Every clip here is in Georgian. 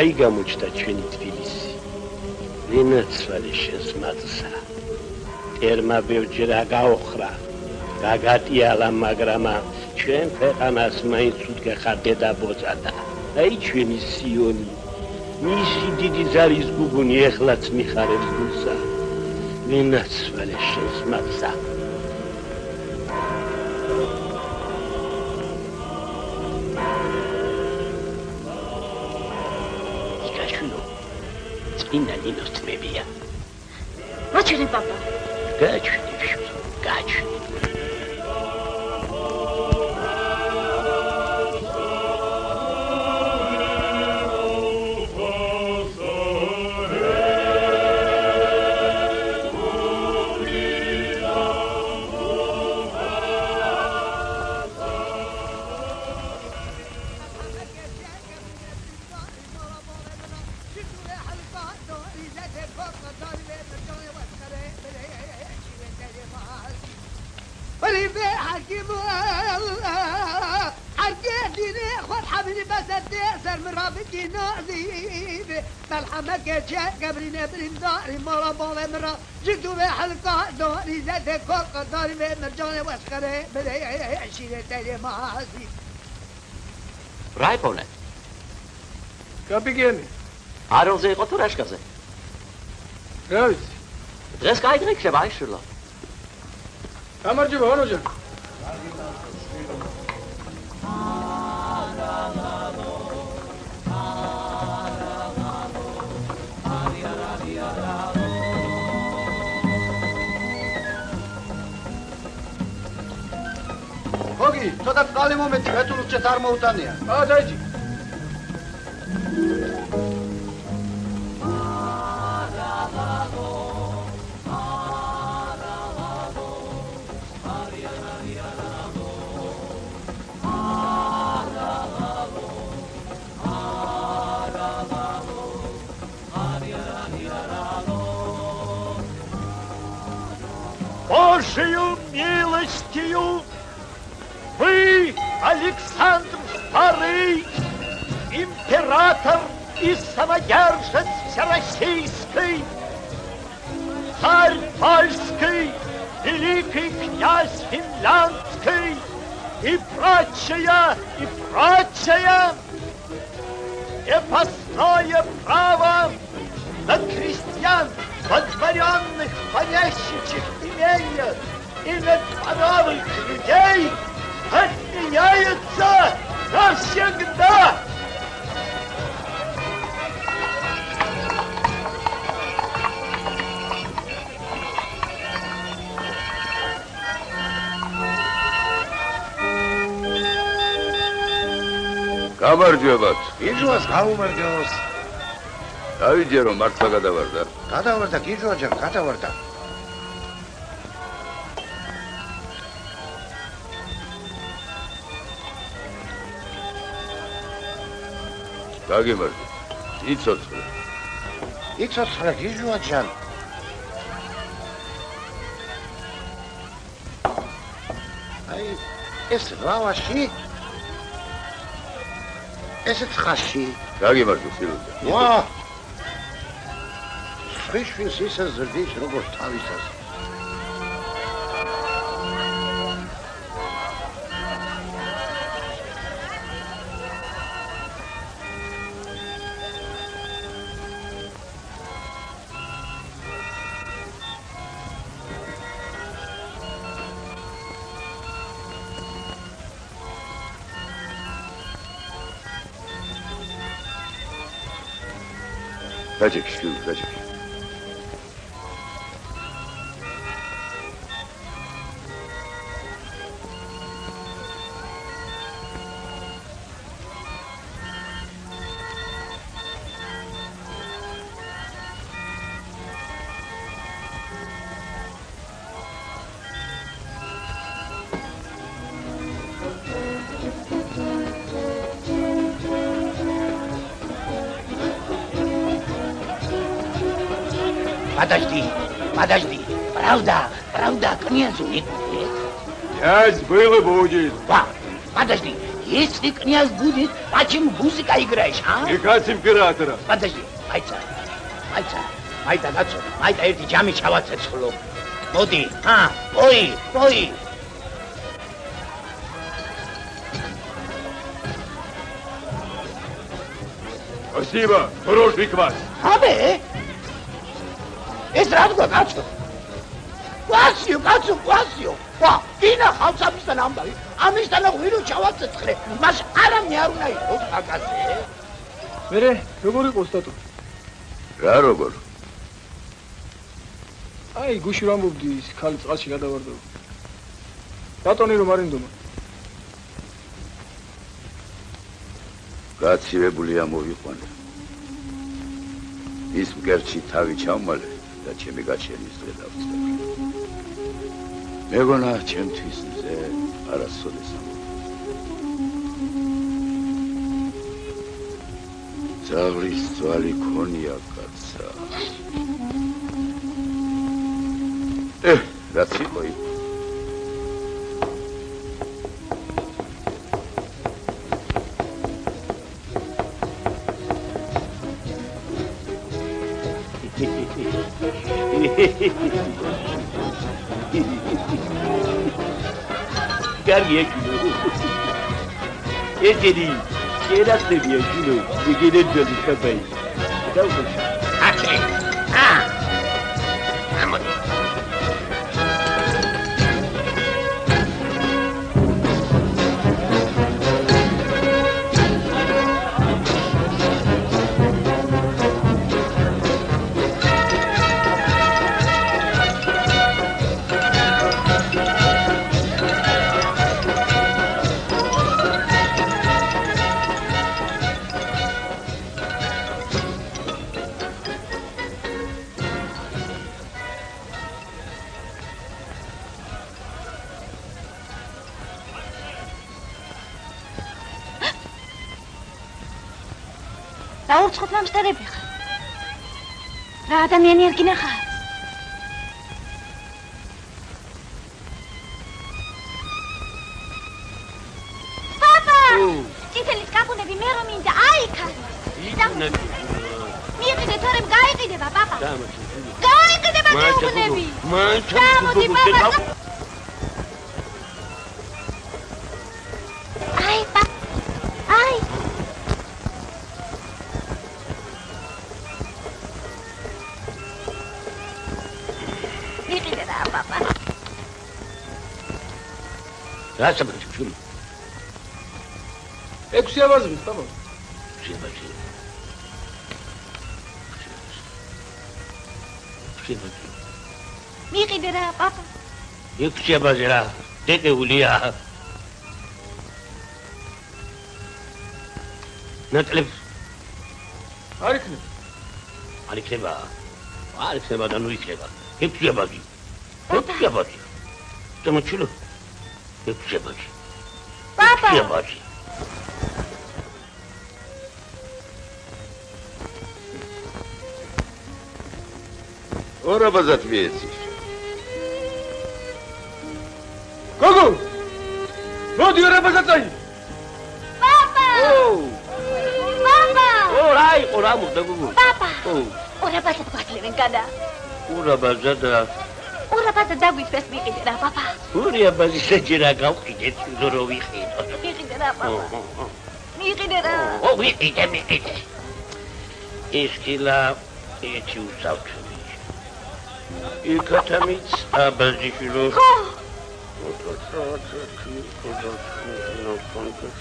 აი გამოჩნდა ჩვენი თბილისი. ვინაცვალე შეზმაძსა ერმა ბევრჯერ აგაოხრა გაგატიალა მაგრამ ჩვენ ქვეყანას მაინც უდგეხარდე და ბოწადა აი ჩვენი სიონი. მისი დიდი ზარის გუგუნი ეხლაც მიხარებს გულსა. ვინაცვალე შესმაცა წინა ნინოს თმებია. მაჩერი პაპა. აბიგენი. არონზე იყო თუ რაშკაზე? რა ვიცი? დღეს кайდ რიქშება აიშურლა. გამარჯობა ვანოჯან. ოგი, ცოტა წყალი მომეწი, მეთუნუს ჩეთ არ მოუტანია. აა დაიჯი. Божию милостью! Вы, Александр Старый, император и самодержец Всероссийской, царь Польский, великий князь Финляндский и прочее, и прочее, крепостное право на крестьян, подворенных помещичьих имениях и на дворовых людей – отменяется навсегда. გამარჯობათ. იჯვას გაუმარჯოს. დავიჯე რომ მართლა გადავარდა. გადავარდა, იჯვა ჯერ, გადავარდა. გაგიმარჯო. იცოცხლე. იცოცხლე გიჟუა ჯან. აი ეს რავაში ეს ცხაში გაგიმარჯო სილუზე. ვა ფრიშვის ისე ზრდის როგორც თავისას Recep, Recep. Подожди, подожди. Правда, правда, князь не будет. Князь был и будет. Да, подожди. Если князь будет, почему музыка играешь, а? Приказ императора. Подожди, майца, майца, майца, дацо, майца, это джами чаваться суло. Моди, а, пой, пой. Спасибо, хороший квас. А, бе? ეს რა თქვა კაცო? კვასიო, კაცო, კვასიო. ვა, ვინა ხავს ამისთან ამბავი? ამისთან ღვინო ჩავაცეცხლე. მას არამე არ უნდა იყოს აკაზე. მერე როგორ იყო სტატუ? რა როგორ? აი გუში რამბობდი ის ხალი წყალში გადავარდა. ბატონი რომ არინდომა. გაცივებული ამოვიყვანე. ის მკერჩი თავი ჩავმალე და ჩემი გაჩენის დღე დავწერე. მეგონა ჩემთვის ზე არასოდეს ამოვიდა. ძაღლის ძვალი ქონია კაცსა. ე, რაც იყო იყო. Kar ye kilo. Ekeli, şeyler seviyor kilo. Yegenin canı kafayı. Tamam mı? რა უცხოთ მამსტერები ხარ? რა ადამიანი არ გინახარ? პაპა! წითელი კაპუნები მე რომ მინდა აიქარ. მიიყიდე თორემ გაიყიდება პაპა. გაიყიდება მეუბნები. გამოდი პაპა. ექვსი აბაზმის, პაპა. შევაჭი. შევაჭი. მიყიდე რა პაპა. ექვსი აბაზე რა. დეკეულია. ნაკლებს არ იქნება. არ იქნება. არ იქნება და ნუ იქნება. ექვსი აბაზი. ექვსი აბაზი. შემოჩილო. ექვსი აბაზი. პაპა. ექვსი ორაბაზად მიეცი. გოგო მოდი ორაბაზად წაი Papa! Papa! ო რა იყო რა მოხდა გოგო? Papa! ო ორა ბაზად გვაძლევენ გადა. ურაბაზა და ორა ბაზად დაგვიწეს მიყიდე რა, papa. ურია ბაზი შეჯერა გავყიდეთ რო რო ვიყიდო. მიყიდე რა, ო. მიყიდე რა. ო ვიყიდე მიყიდე. ის კილა ეჩი უსავთ. იქათამიც აბაზიშვილო ხო,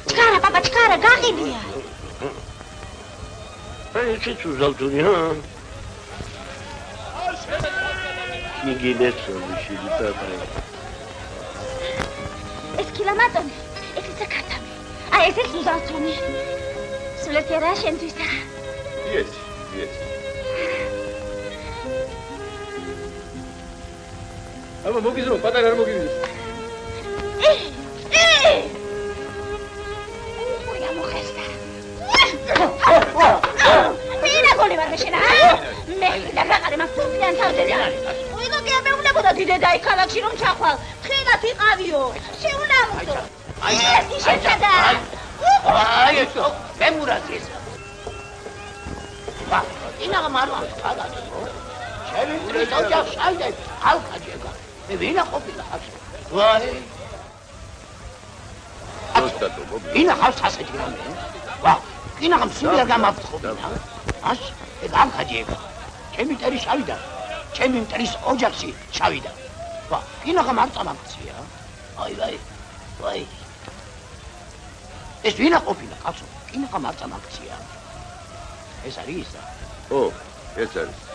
ჩქარა, papa, ჩქარა, გაყიდია. აი ეჩი უსავთუნია. მიგინეთ რომ შეიძლება ეს კილამატონი, ეს ისე ქათამი. აი, ეს ის უზავთუნი. სულეთი რა შენთვისა. მიეცი, მიეცი. აბა მოგიზრო პატარა არ ე! უია მოხესტა. ვინა გოლი ვარ შენა? მე და რაღაცა მას თურქიან თავზე. უიგო კი მე უნებოდა დიდე დაი ქალაქში რომ ჩახვალ. თხილად იყავიო. შეუნამუდო. აი ეს შეჭადა. აი ესო მემურაზის ვა ინა ხადა შენ ის ოჯახ შალდე ალკაჯეკა მე ვინა ყოფილა ხას ვაი. ოსტატო მოგ ინა ხავს ასეთი რამე ვა ინა ხამ სულიერ გამაფრთხობინა? ას ეგ ალკაჯეკა ჩემი ტერი შავიდა. ჩემი მტრის ოჯახში შავიდა. ვა ინა ხამ არ წამაქცია აი ვაი ვაი. ეს ვინა ყოფილა კაცო ინა ხამ არ წამაქცია ეს არის ისა? ო, ეს არის.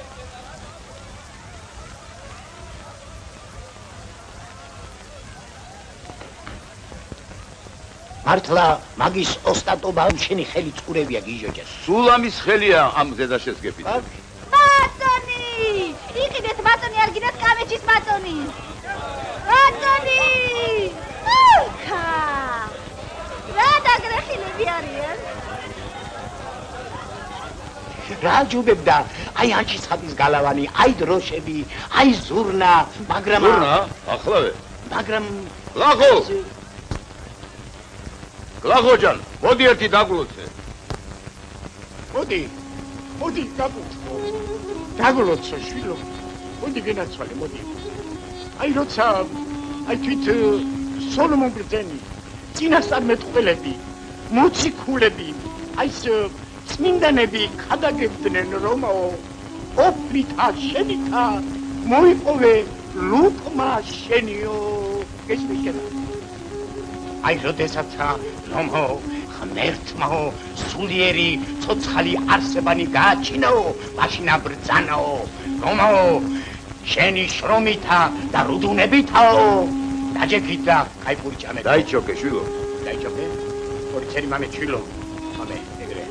მართლა მაგის ოსტატობა შენი ხელი წურებია გიჟოჯეს სულ ამის ხელია ამ ზედაშესგებით. ბატონი! იყიდეთ ბატონი, არ გინდათ კამეჩის ბატონი. ბატონი! ხა! რა დაგრეხილები არიან? რა ჯუბებდა აი ანჩისხატის გალავანი აი დროშები აი ზურნა მაგრამ ზურნა, ახლავე. მაგრამ ლაღო! ლაღოჯან, მოდი ერთი დაგლოცე. მოდი მოდი დაგუცხო დაგლოცო შვილო. მოდი გენაცვალე მოდი. აი როცა აი თვით სოლომონ ბრძენი წინასწარ მეტყველები მოციქულები აი ეს წმინდანები ხადაგებდნენ რომო ოფლითა შენითა მოიპოვე ლუკმა შენიო. გესმიშენ აი როდესაცა რომო ღმერთმაო სულიერი ცოცხალი არსებანი გააჩინაო მაშინ აბრძანაო რომაო შენი შრომითა და რუდუნებითაო. დაჯექით და კაი პური ჭამე დაიჩოკე შვილო. დაიჩოკე? ორი წელი მამე შვილო. თამე ეგრე.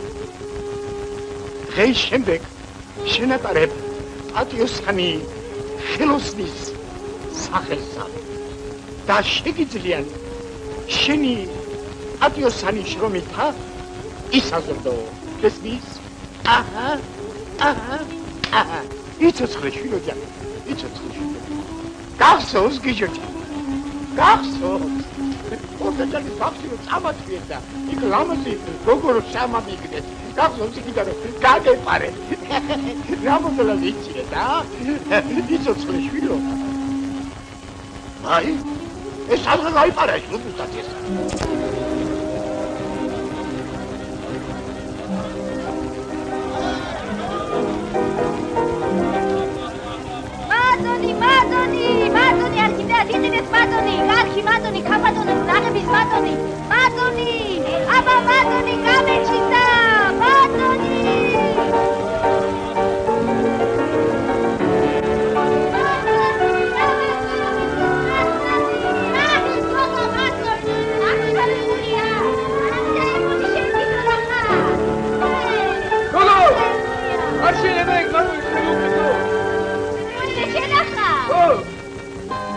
დღეის შემდეგ შენატარებ პატიოსანი ხელოსნის სახელსა და შეგიძლიან შენი პატიოსანი შრომითა? ისაზრდო გესმის? აჰა აჰა აჰა. იცოცხლე შვილოჯან იცოცხლე შვილო გახსოვს გიჟოჭი გახსოვს. ორდაჭალის ბავშვი რომ წამატვიეთ და იქ ლამაზი როგორ სამამიგდეს გახსოვს იქიდან რომ გაგეპარე. რამოდელა ვიცი და? იცოცხლე შვილო. აი ეს აღარ გაიპარა ეს რუბუსად ეს ბატონი, ბატონი, ბატონი, არ გინდათ იყიდეთ ბატონი, კარგი ბატონი, ქაბატონებს ნაღების ბატონი. ბატონი! აბა ბატონი, კამეჩისა!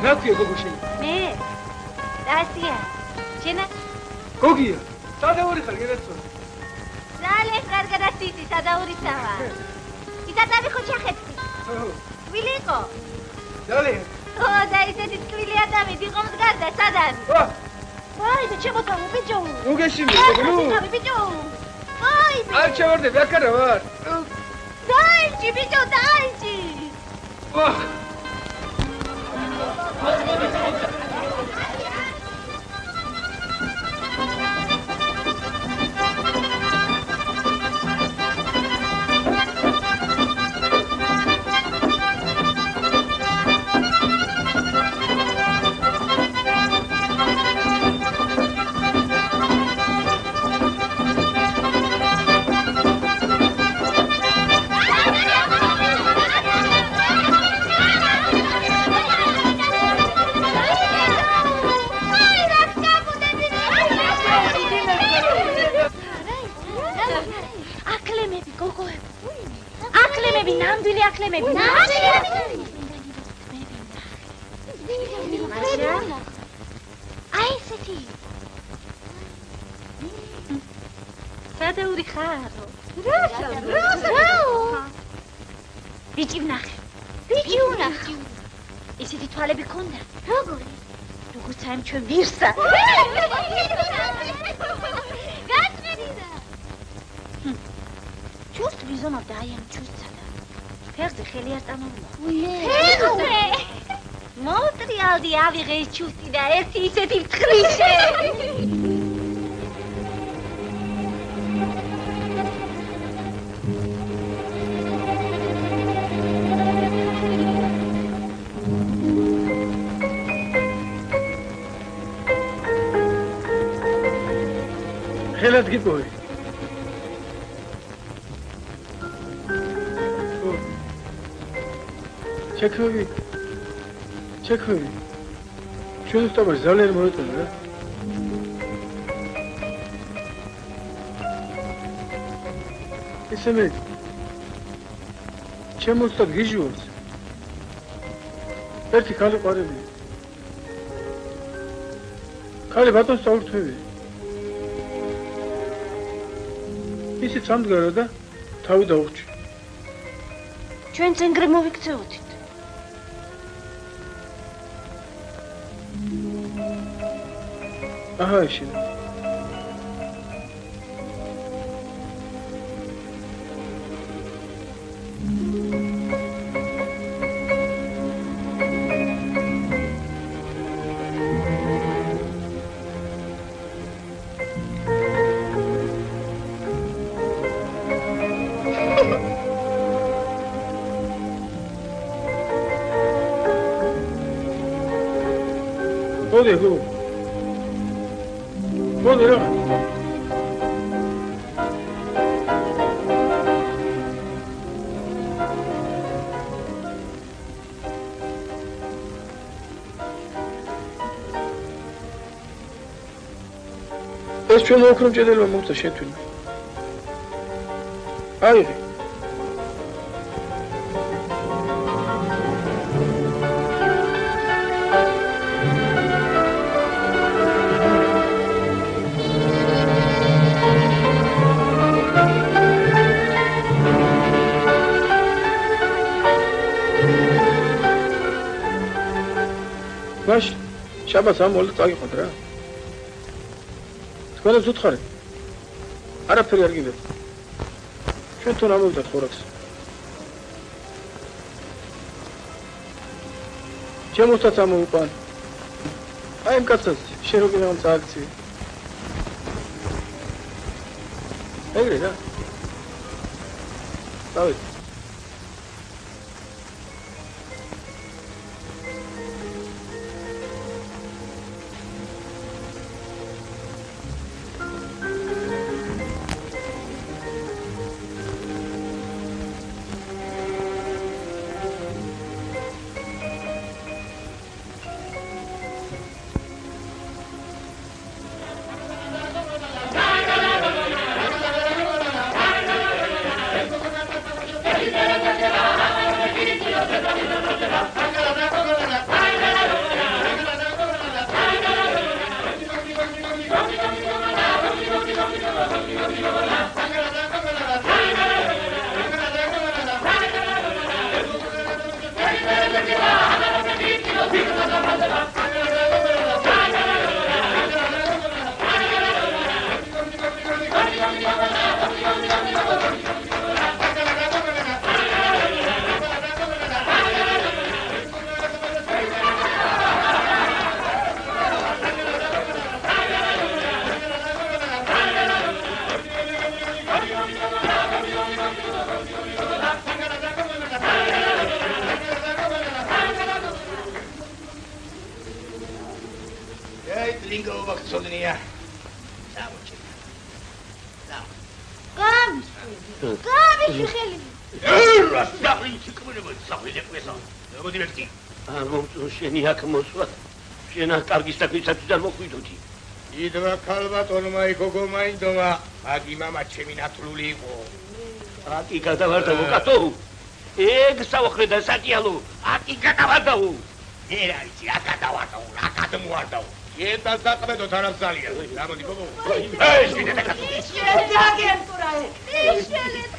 რა ქვია გოგო შენ მე. რასია? შენა გოგია სადაური ხარ გერაცო ძალიან კარგად ასიტი სადაურიცავა. ისა დავიხო ჩახეთქი. ტკბილი იყო? ძალიან. ო, და ისეთი ტკბილი ადამი იყო მდგარ და სად არის? ვა, აი, და ჩემოთავო ბიჭო. გეშინდი, ნუ. აი, ბიჭო. აი, არ ჩავარდები, აქ არა ვარ. დაიჭი ბიჭო, დაიჭი. ვა. აკლემები, ნამდვილი აკლემები. ნამდვილი. აი ესეთი. სადაური ხარო. როცა, როცა. ბიჭი ვნახე. ბიჭი ვნახე. ისეთი თვალები ქონდა. როგორი? როგორც აი ჩვენ ვირსა. გაწმენდა. ჩუსტ ბიზონობდა აი ამ ჩუსტსა და ფეხზე ხელი არ წამოვიდა. ფეხზე. მოტრიალდი ავიღე ეს ჩუსტი და ერთი ისეთი ფხრიშე. ხელად გიპოვე. ჩექვევი. ჩექვევი. ჩვენ უბრალოდ ძალიან მოეწონა რა. ისე მე ჩემოსთან გიჟურს. ერთი ხალი ყარები. ხალი ბატონს წაურთვევი. ისი წამდგარა და თავი დაუჭი. ჩვენ ცენტრი მოვიქცეოდით. აჰა ისინი. მოდი გო. მოდი ეს ჩვენ ოქრო მჭედელმა მოხდა შეთვინა. აიღე. მაშ შაბათს ამოლი წაიღოთ რა. თქვენებს უთხარით. არაფერი არ გიგებ. ჩვენ თუ ამოვიდეთ ხორაქს. ჩემოსაც ამოვიყვან. აი ამ კაცს შენ როგორ ამ წააქცი. ეგრე რა. დავით. გულას დაბრინჩი კმირება საფელე პესა როდიმე კი არ მომწონს შენი აქ მოსვლა შენ აქ კარგი საქმისათვის არ მოხვიდოდი იდვა ქალბატონმა იქოგო მაინდომა აგი მამა ჩემი ნათლული იყო აკი გადავარდავო კატო ეგ საოხრე და სატიალო აკი გადავარდავო ვერ არის რა გადავარდავო რა გადმოვარდავო შენ და საყმედოთ არ აბზალია გამოდი გოგო ეშ ვიდე და კატო ის შენ და აგენტურა ის შენ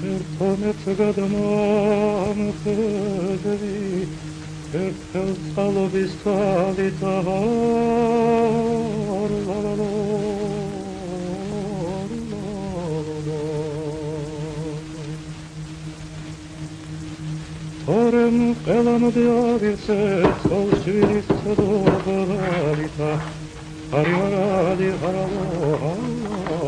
Merhamet gadamam kudri Per calzalo vistali tavar la la la Orem pelam diavice, sol svilis dogoravita, harivaradi haravo haloda.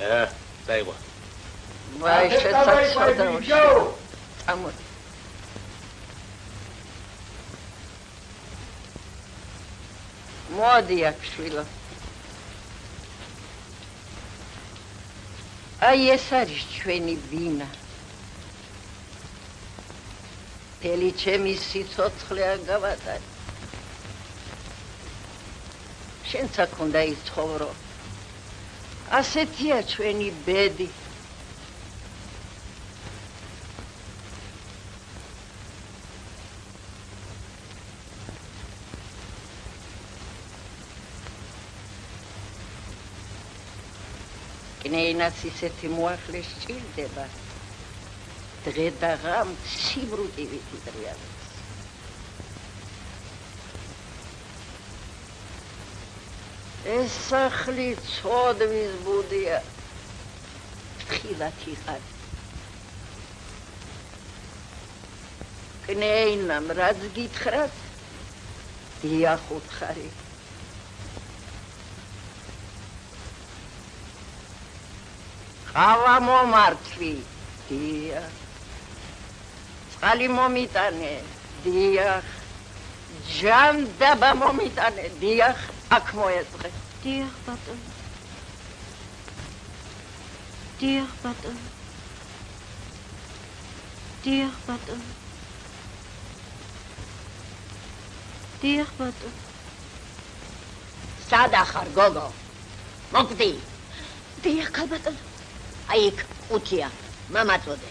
Eh, uh, say? ხარავო ალოდა ა დაიღო ვაი შესაძლოა ამოდი მოდი აქ შვილო აი ეს არის ჩვენი ბინა თელი ჩემი სიცოცხლე აგავატარი შენც აქ უნდა იცხოვრო. ასეთია ჩვენი ბედი კნეინაც ისეთი მოახლე სჭირდება დღე და ღამ ციბრუტივით იტრიალებს ეს სახლი ცოდვის ბუდია. ხილათ იყარ კნეინამ რაც გითხრათ დიახ უთხარი ყავა მომართვი დიახ წყალი მომიტანე დიახ ჯანდაბა მომიტანე დიახ აქ მოეწყე. დიახ ბატონო. დიახ ბატონო. დიახ ბატონო. დიახ ბატონო. სადახარ გოგო? მოკვდი დიახ ქალბატონო აი იქ ყუთია მამაწოდე.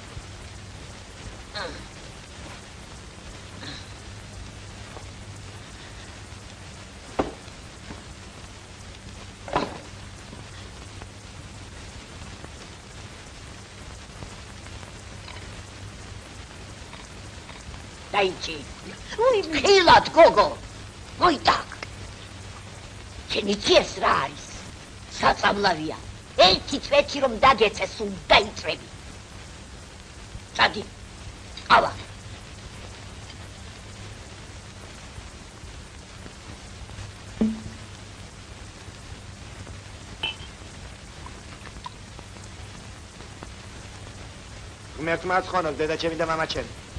დაიჭი. ხილად გოგო. მოიტაკ შენი ძიეს რა არის? საწამლავია ერთი წვეთი რომ დაგეწეს სულ დაიწრები. წადი. ავა. მე თვითონ ხონო დედაჩემი და მამაჩემი.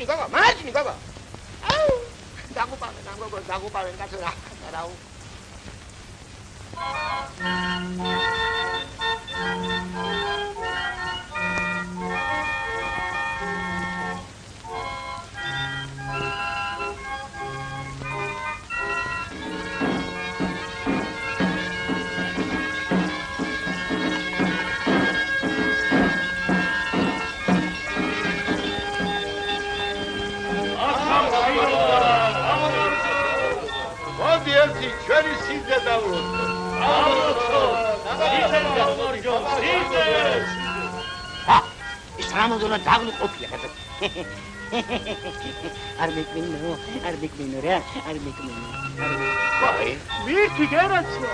마주니 가봐 마주니 가봐 아우 나고방 나고방 나고방에 가서라 나라우 ჩვენი სიძე დავროთ. ის რამოდენა დაგლუყოფია კაცო არ მეკმინო არ მეკმინო რა არ მეკმინო აი, მირთი გერაცვა.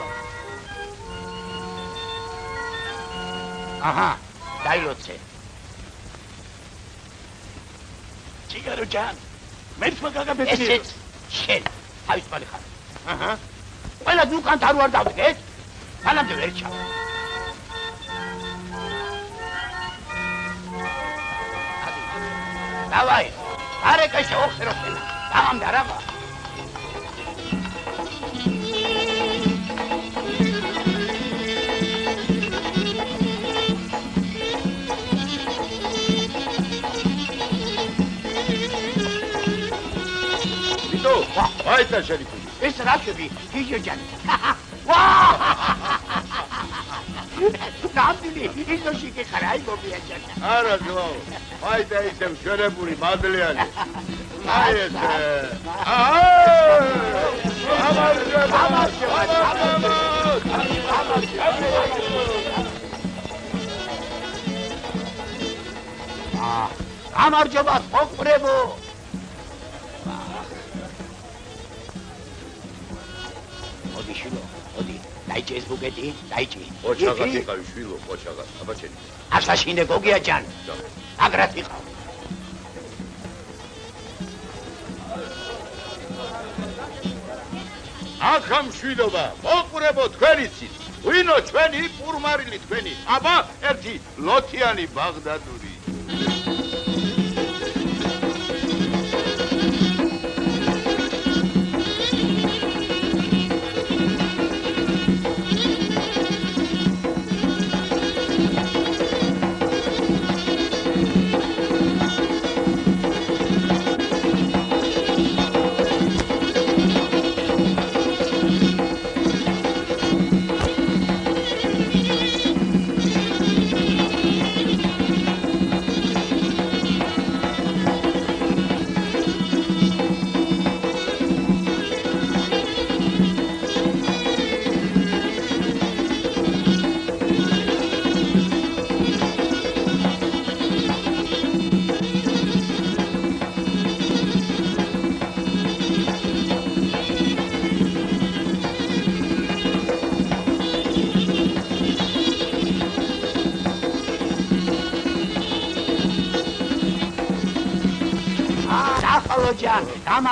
აჰა დაილოცე ჭიგარო ჯან მეც მაგაგაბეთნი ესეც შენ თავის პალი ხარ აჰა ყველა დუკან თარ ვარ დავდგეთ. მანამდე ვერ ჩავ. დავაი. არეკა შეოხერო ხელა დამამდე არა ვიტო, აი და შენი ფული. ეს რა შვები გიჟო ჯან ვა ნამდვილი ისოში კი ხარ აი გობია ჯან არა ძმაო. აი და ისე მშვენებული მადლიანი. აი ეს. აა! ამარჯობა, გამარჯობა მოდი შილო მოდი დაიჭი ეს ბუკეტი დაიჭი ოჩაღად იყავი შვილო, ოჩაღად. აბა შენი. ასაშინე გოგია ჯან აგრად იყავ ახლა მშვიდობა, მოყურებო თქვენიცით. ვინო ჩვენი პურმარილი თქვენი? აბა, ერთი ლოთიანი ბაღდადური.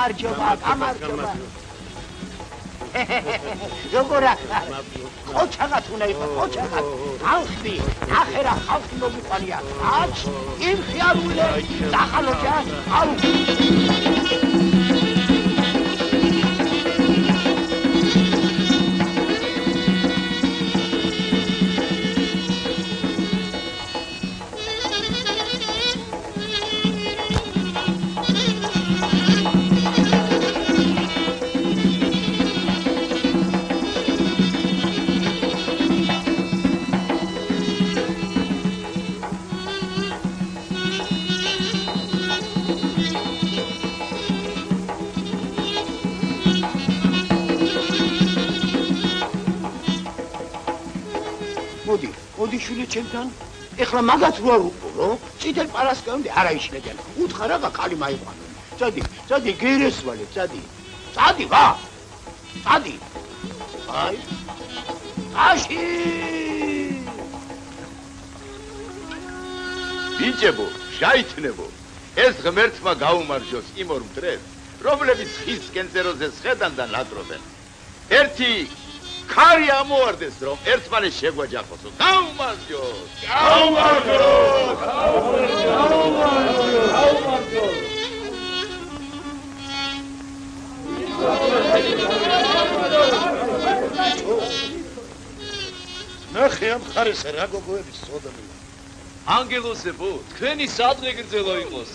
გამარჯობა გამარჯობა. როგორ ახარ ოჩაღაც უნდა იყოს ოჩაღაც ხალხი ნახე რა ხალხი მომიყვანია აჩ იმ ხიარულე ახალო ჯან ჩემთან. ეხლა მაგათ რო არ უყურო, წითელ პარასკევამდე არა იშლებიან. უთხარ რაღა კალი მაიყვანო. წადი, წადი გერესვალე, წადი. წადი ვა. წადი. აი. აში! ბიჭებო, შაითნებო. ეს ღმერთმა გაუმარჯოს იმ ორ მტრეს, რომლებიც ხის კენწეროზე სხედან და ნადრობენ. ერთი ქარი ამოარდეს, რომ ერთმანეს შეგვაჯახოსო. გაუმარჯოს! გაუმარჯოს! გაუმარჯოს! გაუმარჯოს! ნახე ამ ხარეს რა გოგოების სოდები. ანგელოსებო, თქვენი სადღე გრძელო იყოს.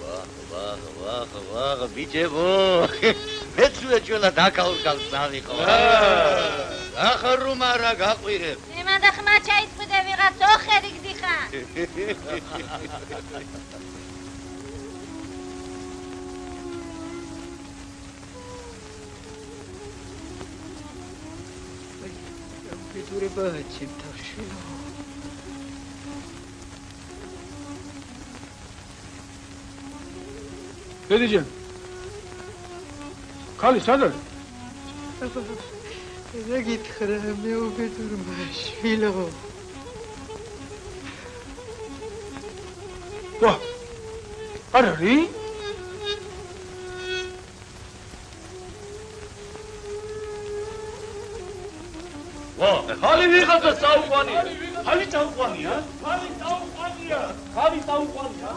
ვახ, ვახ, ვახ, ვახ, ბიჭებო. მეცუე ჩვენა დაკაურკალ წავიყო. ახარ რომ არა გაყვირებ. იმან და ხმა ჩაიწვიდე ვიღაც ოხერი გდიხა. გიტურება ჩემთაში. დედიჯან. ქალი სად არის? რა გითხრა მე უბედურმა შვილო. ვა. არ არის? ვა, ხალი ვიღაცა საუყვანია. ხალი წაუყვანია? ხალი წაუყვანია. ხალი წაუყვანია?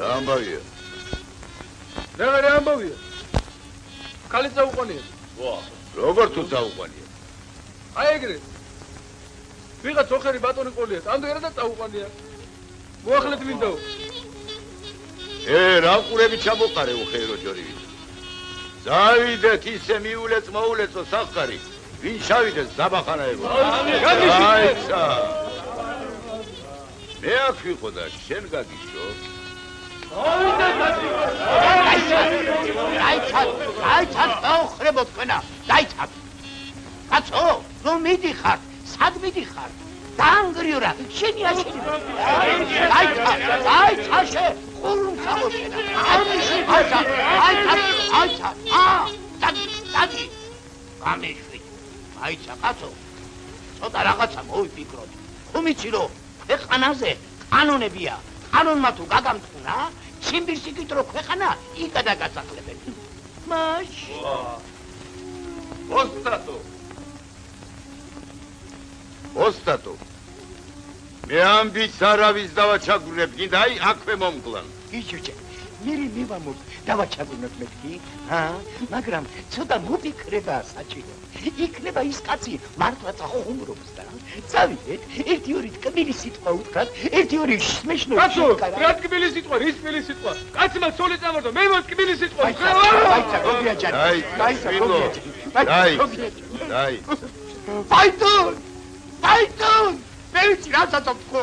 რა ამბავია? რა რა ამბავია? ხალი წაუყვანია. ვა, როგორ თუ წაუყვანია? აი ეგრე. ვიღაც ოხერი ბატონი ყოლია, ამდე რა და წაუყვანია. მოახლეთ მინდაო. ე, რა ყურები ჩამოყარე უხერო ჯორივი. ზავიდეთ ისე მიულეც მოულეცო სახკარი. ვინ შავიდეს ზაბახანაებო. აიცა. მე აქ ვიყო და შენ გაგიშო. დაიცად, დაიცად, დაუხრებო თქვენა, დაიცად. კაცო, რომ მიდიხარ, სად მიდიხარ? დაანგრიურა, შენი აშენი. დაიცად, დაიცად, შე, ყურუმ სამოშენა. დაიცად, დაიცად, დაიცად. აა, დადი, დადი. გამიშვი. დაიცად, კაცო. ცოტა რაღაცა მოვიფიქროთ. თუ მიცი რომ ქვეყანაზე კანონებია, კანონმა თუ გაგამწყნა, სიმბირს იკითხრო ქვეყანა, იქა დაგასახლებენ. მაშ ოსტატო. ოსტატო. მე ამბიც არავის დავაჩაგვრებ, კიდე აი აქვე მომკლან. იჩუჩე, მერი მივამო, დავაჩაგუნოთ მეთქი, ჰა? მაგრამ ცოტა მოფიქრება საჭირო. იქნება ის კაცი მართლაც ახუმრობს და წავიდეთ, ერთი ორი ტკბილი სიტყვა უთხრათ, ერთი ორი სმეშნო კაცო, რა ტკბილი სიტყვა, რის ტკბილი სიტყვა? კაცმა სოლი წამორდა, მე მოს ტკბილი სიტყვა. ჯანი. დაი, დაიცა, შვილო. გოგია ჯანი. დაი. გოგია ჯანი. დაი. ფაიტონ! ფაიტონ! მე ვიცი რასაც ვთქო.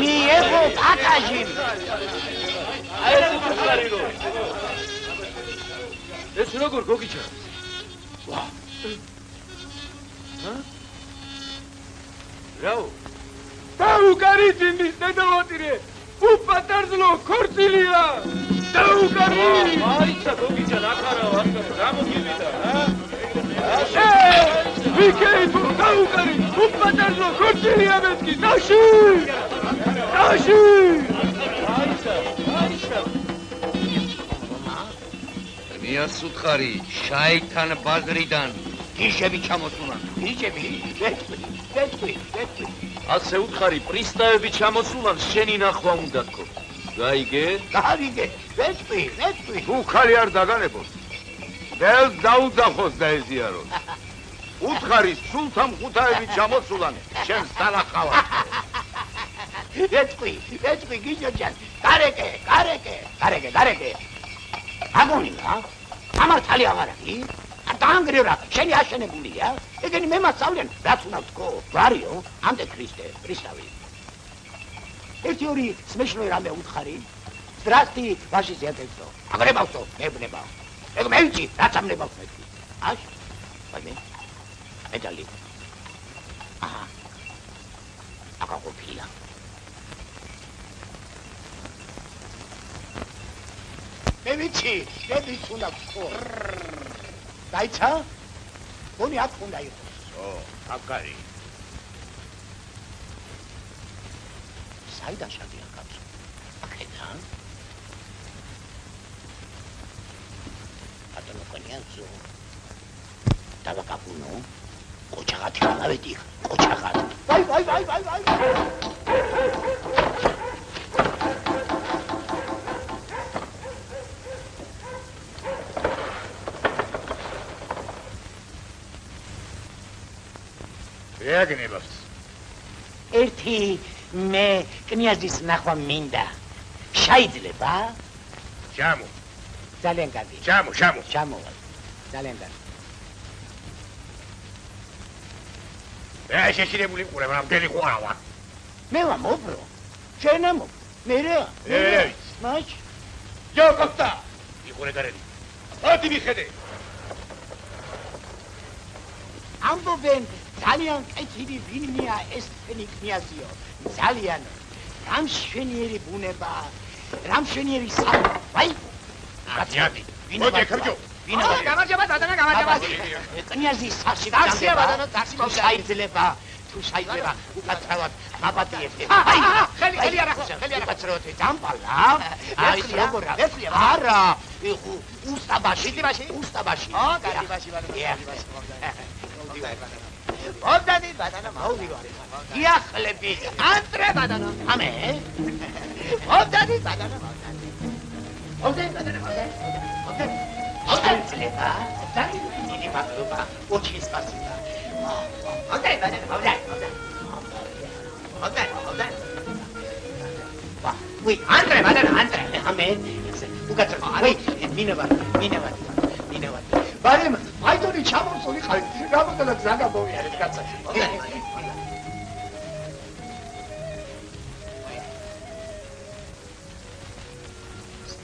მიიღო კაკაჟი. აი ეს უცხარი რო. ეს როგორ გოგიჩა? ვა. ჰა? რაო? დაუკარით იმის დედავატირე. უპატარძლო ქორწილია. დაუკარი. აიცა გოგიჩა ნახარავ ასკარ რა ვიქეით დაუკარი. უპატარძლო ქორწილია მეთქი. ნაში! ნაში! აიცა, აიცა. მიას უთხარი შაითან ბაზრიდან გიშები ჩამოსულან. გიშები? ვეთქვი, ვეთქვი, ვეთქვი. ასე უთხარი პრისტავები ჩამოსულან შენი ნახვა უნდა თქო. გაიგე? გავიგე, ვეთქვი, ვეთქვი. თუ ხარი არ დაგანებოს. დელს დაუძახოს და ეზიაროს. უთხარი სულთან ხუთაები ჩამოსულან შენ სანახავა. ვეთქვი, ვეთქვი გიჯოჯან. გარეკე, გარეკე, გარეკე, გარეკე. აგონილა? ამართალი აღარაკი? დაანგრიურა, შენი აშენებულია? ეგენი მე მასწავლენ, რაც უნდა თქო. ვარიო, ამდე ქრისტე, ქრისტავი. ერთი ორი სმეშლო რამე უთხარი ზრასტი ვაში ზეთეცო აგრებავსო ნებნებავ ეგ მენჭი რაც ამნებავს მე აშ აი მე ედალი აჰა. აკა ყოფილა. მე ვიცი მე ვიცი უნდა ხო დაიცა? მონი აქ უნდა იყოს. ო აკარი საიდან შადიან კაცო? აქედან ატონო კონიანცო დავაკაპუნო ყოჩაღათი გავედი ყოჩაღათი ვაი ვაი ვაი ვაი ვაი რეაგნებავს ერთი მე კნიაზის ნახვა მინდა. შეიძლება ჯამო ძალიან კარგი ჯამო ჯამო ჩამოვა ძალიან კარგი მე შეშინებული ყურებ რამდენი ყვარა ვარ მე ვამობრო შენ ამო მე რა? მე რა? ვიცი. მაჩ. ჯო კოპტა იყურე გარენი ათი მიხედე. ამბობენ ძალიან კეთილი ვინმეა ეს თქვენი კნიაზიო. ძალიან. რამშვენიერი ბუნება რამშვენიერი სამ ვაი ათი მოდი ხერჯო ვინა გამარჯობა ბატონო. გამარჯობა კნიაზის საში ტაქსია, ბატონო, თუ მოვიდა. შეიძლება თუ შეიძლება უკაცრავად მაბატიეთ ხელი, ხელი არ ახსნა, ხელი არ ახსნა. უკაცრავად დამპალა. აი როგორ ვერცხლია, არა იხუ უსტაბაში იტიბაში? უსტაბაში. ო კარგი ბაში ბატონო კარგი ბაში მოვდანი ბატონო მოვდივარ იახლები ანტრე ბატონო. ამე. მოვდანი ბატონო მოვდანი მოვდანი ბატონო მოვდანი მოვდანი შეიძლება ძალიან დიდი მადლობა ოჩის პასილა მოვდანი ბატონო მოვდანი მოვდანი მოვდანი მოვდანი ვა ვი ანტრე ბატონო ანტრე ამე უკაცრავ ვი მინევა მინევა მინევა ბარემ აიტონი ჩამოსული ხარ რამოდენა ზაგა მოვიარეთ კაცა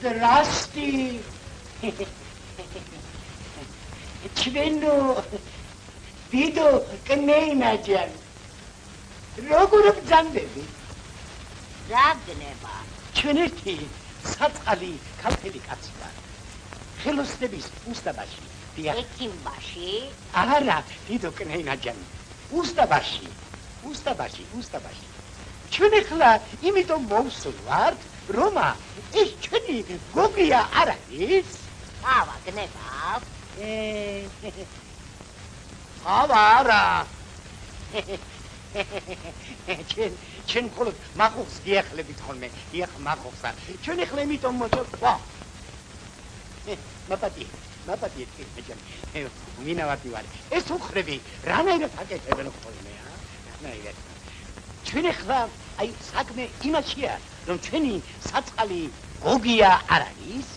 Здрасти. ჩვენო ვიდო კნეინაჯან როგორ ბძანდები რაგნება ჩვენ ერთი საწყალი ქალთელი კაცი ვარ ხელოსნების უსტაბაში დიახ ექიმბაში არა ვიდო კნეინაჯან უსტაბაში უსტაბაში უსტაბაში ჩვენ ახლა იმიტომ მოვსვართ რომ ეს ჩვენი გოგია არ არის ავა გნება ავა არა ჩვენ ჩვენ მხოლოდ მახუხს გიახლებით ხოლმე დიახ მახუხსა. ჩვენ ახლა იმიტომ ვა. მაპატი მაპატი ეჭი მინავატი ვარ. ეს უხრები რანაირად აკეთებენ ხოლმე ა? რანაირად. ჩვენ ახლა აი საქმე იმაშია რომ ჩვენი საწყალი გოგია არ არის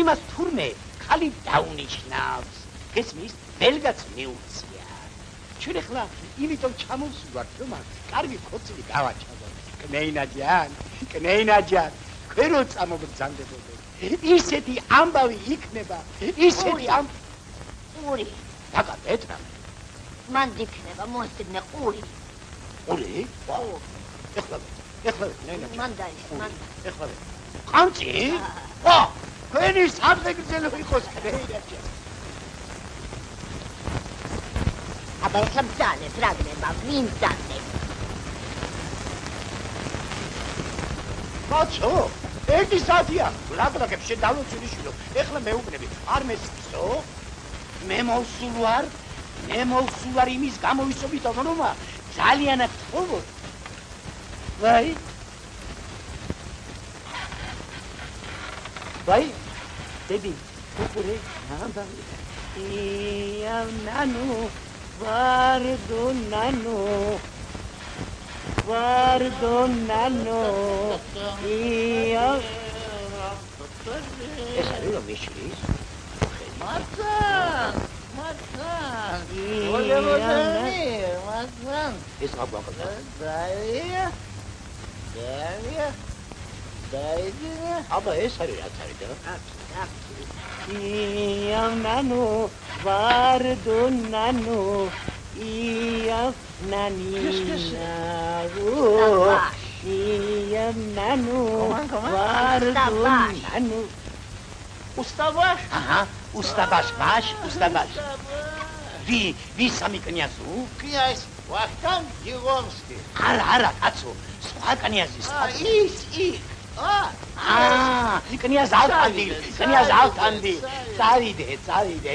იმას თურმე ხალი დაუნიშნავს. გესმის ბელგაც მიუცია. ჩვენ ახლა იმიტომ ჩამოვსვართ რომ კარგი ხოცი გავაჩადოთ კნეინაჯან კნეინაჯან ქერო წამობძანდებოდეთ ისეთი ამბავი იქნება ისეთი ამ ყური. დაგაბეტრა მან დიქნება მოსდნე ყური. ყური? ვა ეხლა ეხლა ნენა მან დაის მან. ეხლა ყამწი ვა ქვენი საფეგრძელო იყოს კნეინაჯან აბა ეხლა მძალებ რაგნება ვინ მძალებ კაცო ერთი საათია. ლაგლაგებს შედალოცილი შილო ეხლა მეუბნები არ მესწო მე მოვსულ ვარ მე მოვსულ ვარ იმის გამოვისობით რომ ძალიანად თხოვოთ Vai. Vai. Baby, procurei nada. E nano, guardo nano. Guardo nano. E Essa É não mexi isso. Maçã! Maçã! Olha, Rosane! Maçã! Isso é uma boca, né? Daí... Daria? Daria? Ама е сария, сария. Ия нану, вардо нану, ия нанинару, ия нану, вардо нану. Уставаш? Ага, уставаш ваш, уставаш. Ви, ви сами князу? Князь Вахтанг Дивонский. Ара, ара, кацу. სხვა კნიაზი სხვა ის ის. აა კნიაზ ალტანდი კნიაზ ალტანდი. წავიდე წავიდე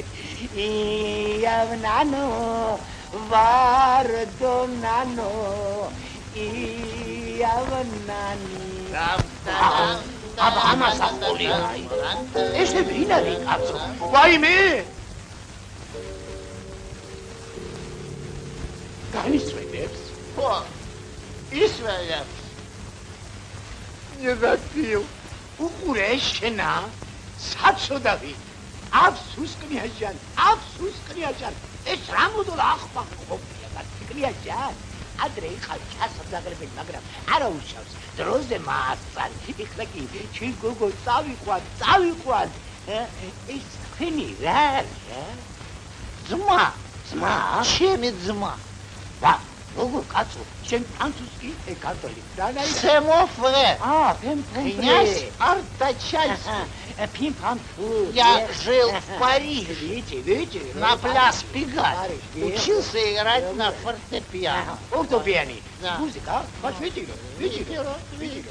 იავნანო ვარდო ნანო იავნანი აბა ამას აყოლი ესე ვინ არის კაცო. ვაიმე განისწრებს ხო ისვეებს ნებათიო უყურე შენა. საცოდავი. აფსუს კნიაჟან აფსუს კნიაჟან ეს რამოდო ახმა ყოფია კნიაჟან ადრე ხალ ჩასაბაგრებელი მაგრამ არა უშავს. დროზე მასწარ იხლა კი ჩი გოგო წავიყვან წავიყვან. ეს ხენი რა? ძმა ძმა. ჩემი ძმა. ვა Богу, Кацу, чем французский и католик. Да, да, Це мой фрер. А, пим пам Князь Артачальский. Пим пам Я жил в Париже. Видите, видите? На пляс пигать. Учился играть на фортепиано. Ух, то пьяный. Музыка, а? вот видите, видите, видите.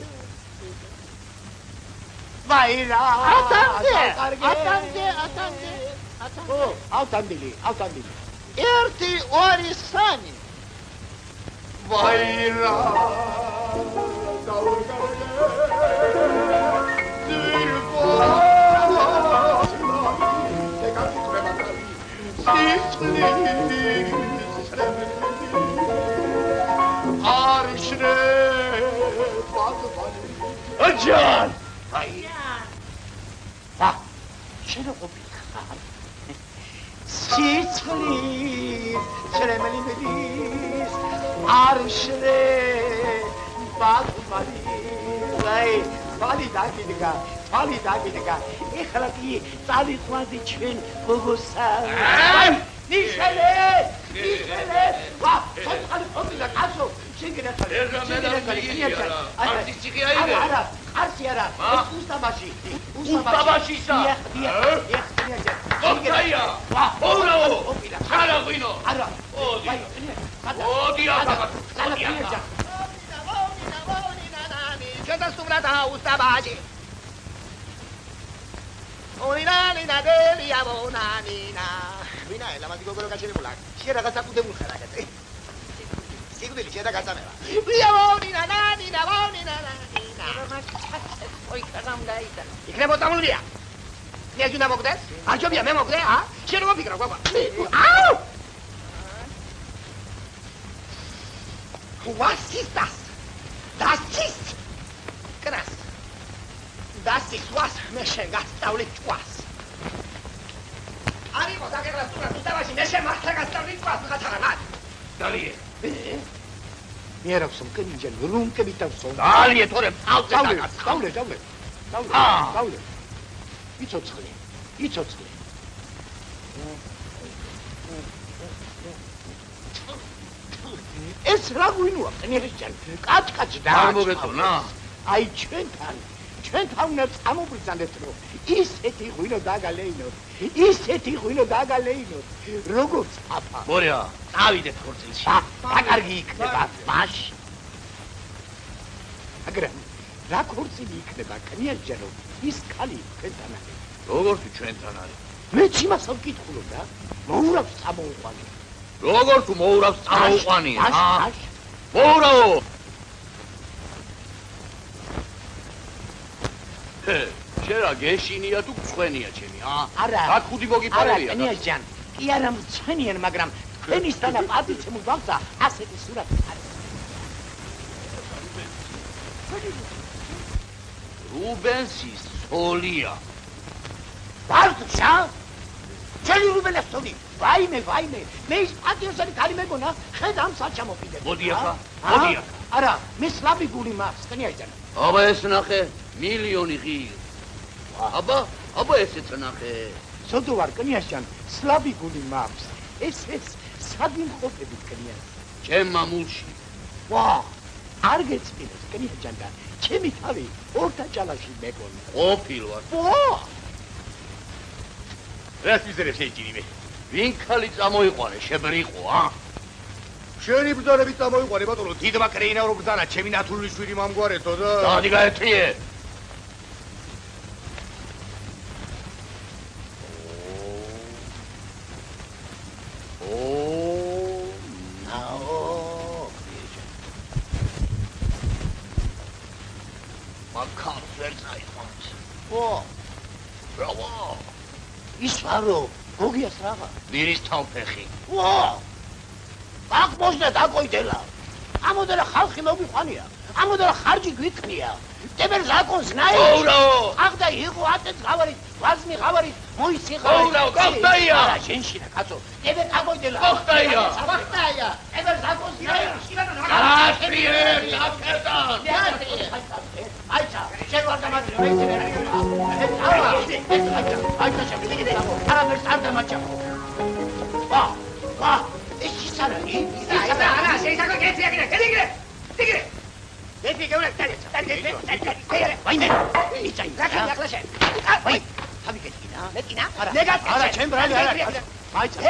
Байла! А, а там где? А там где? А там где? А там где? А там били, а там били. Эрты Ори ვაირა. აჯან აი ა შენ ყოფილიყარ სიცხლი შრემელი მედის არშრე ბატმანი აი ბალი დაგიდგა ბალი დაგიდგა ეხლა კი წავიყვანდი ჩვენ გოგოსა ნიშელე ნიშელე ვა ცოტა ხოთი და კაცო შენ გინახარ არა არცი არა ეს უსტაბაში უსტაბაშისა? დიახ დიახ დიახ ოფაია ოვრაო ხარა ღვინო არა ოდი ოდი აბა ოდი აბა გადასტუმრათა უსტაბაში. ოინანინა დელია ბონანინა. ვინა ელა მაგ გოგო გაშენებულა. შენ რაღაცა კუდემულ ხარ აგეთე. სიგდილი შედა გაწამება. ვია ბონინა ნანინა ბონინა ნანინა. ოი კანამ დაიდა. იქნებ მოწამულია. ნიაზი უნდა მოგდეს? არჩობია მე მოგდე, ა? შენ რომ ფიქრობ, გვაბა. აუ! Was ist das? Das ist კრას. Das ist was მე შენ გასწავლი ჭვას. არი მოდაგერა თუ რატავაში მე შენ მართლა გასწავლი ჭვას ხათაღანად. დალიე მე რა ვსო კენიჯენ რუმ კებიტავსო დალიე თორე ფალზე წავლე დაგას წავლე წავლე წავლე აა. წავლე იცოცხლე იცოცხლე ეს რა გვინოა კენიჯენ კაჭკაჭ და არ მოგეწონა აი ჩვენთან ჩვენთან უნდა წამობრწანდეთ რომ ისეთი ღვინო დაგალეინო ისეთი ღვინო დაგალეინო როგორც აფა მორია წავიდეთ ხორცილში და დაკარგი იქნება მაშ. მაგრამ რა ქორწილი იქნება კნიაჯერო ის ქალი თქვენთან არის? როგორც ჩვენთან არის? მე ჩიმასავ კითხულობ რა მოურავს წამოუყვანი როგორც მოურავს წამოუყვანი მაშ ა მოურავო! შენ რა გეშინია თუ ცხენია ჩემი ა არა რა ხუთი არა მოგიფარებია კნიაჯან კი არა მცენიან მაგრამ თქვენისთანა პატიცემულ ბავსა ასეთი სურათი არის რუბენსის სოლია ბარდშა ჩელი რუბელესტონი ვაიმე ვაიმე მე ის პატიოსანი ქალი მეგონა ხედამ საჩამო კიდე მოდი ახლა მოდი ახლა არა, მე სლავი გული მაქვს, კნიაძენ. აბა ეს ნახე, მილიონი ღირ. აბა, აბა ესეც ნახე. სოდო ვარ კნიაძენ, სლავი გული მაქვს. ეს ეს სადი მყოფები კნიაძ. ჩემ მამულში. ვა! არ გეცინეს კნიაძენ და ჩემი თავი ორთა ჭალაში მეკონა. ყოფილ ვარ. ვა! რას მიზერებს შეიძლება? ვინ ხალი წამოიყვანე, შებრიყო, ა? შენი ბრძანებით წამოიყვანე ბატონო, დიდმა კრეინა რო ბრძანა, ჩემი ნათული შვილი მომგვარეთო და დადი გაეთრიე. ო ნაო მაქარ ვერ წაიყვანს. ო ბრავო. ის ვარო გოგიას მირის თავფეხი. ვა აქ მოსდა დაკოიდელა ამოდერა ხალხი მოგიყვანია ამოდერა ხარჯი გვითქნია დებერ ზაკონს ნაი ოურავო! აღდა იყო ათეც ღავარი ვაზმი ღავარი მოიცი ოურავო, გახდაია! არა შენშინა კაცო. დებერ დაკოიდელა გახდაია! გახდაია დებერ ზაკონს ნაი გასწრიე, გაფერდან! აიცა შენ ვარ დამაძრე მეცე აიცა აიცა შემიძლია არა მე არ დამაჭაფო ვა ვა ეს ის არა ის არა არა შეიძლება კიდე კიდე კიდე კიდე ეს იგი უნდა დაიცა დაიცა ვაიმე რა? რა შენ ვაი თავი გეტინა მეტინა არა არა ჩემ ბრალი არა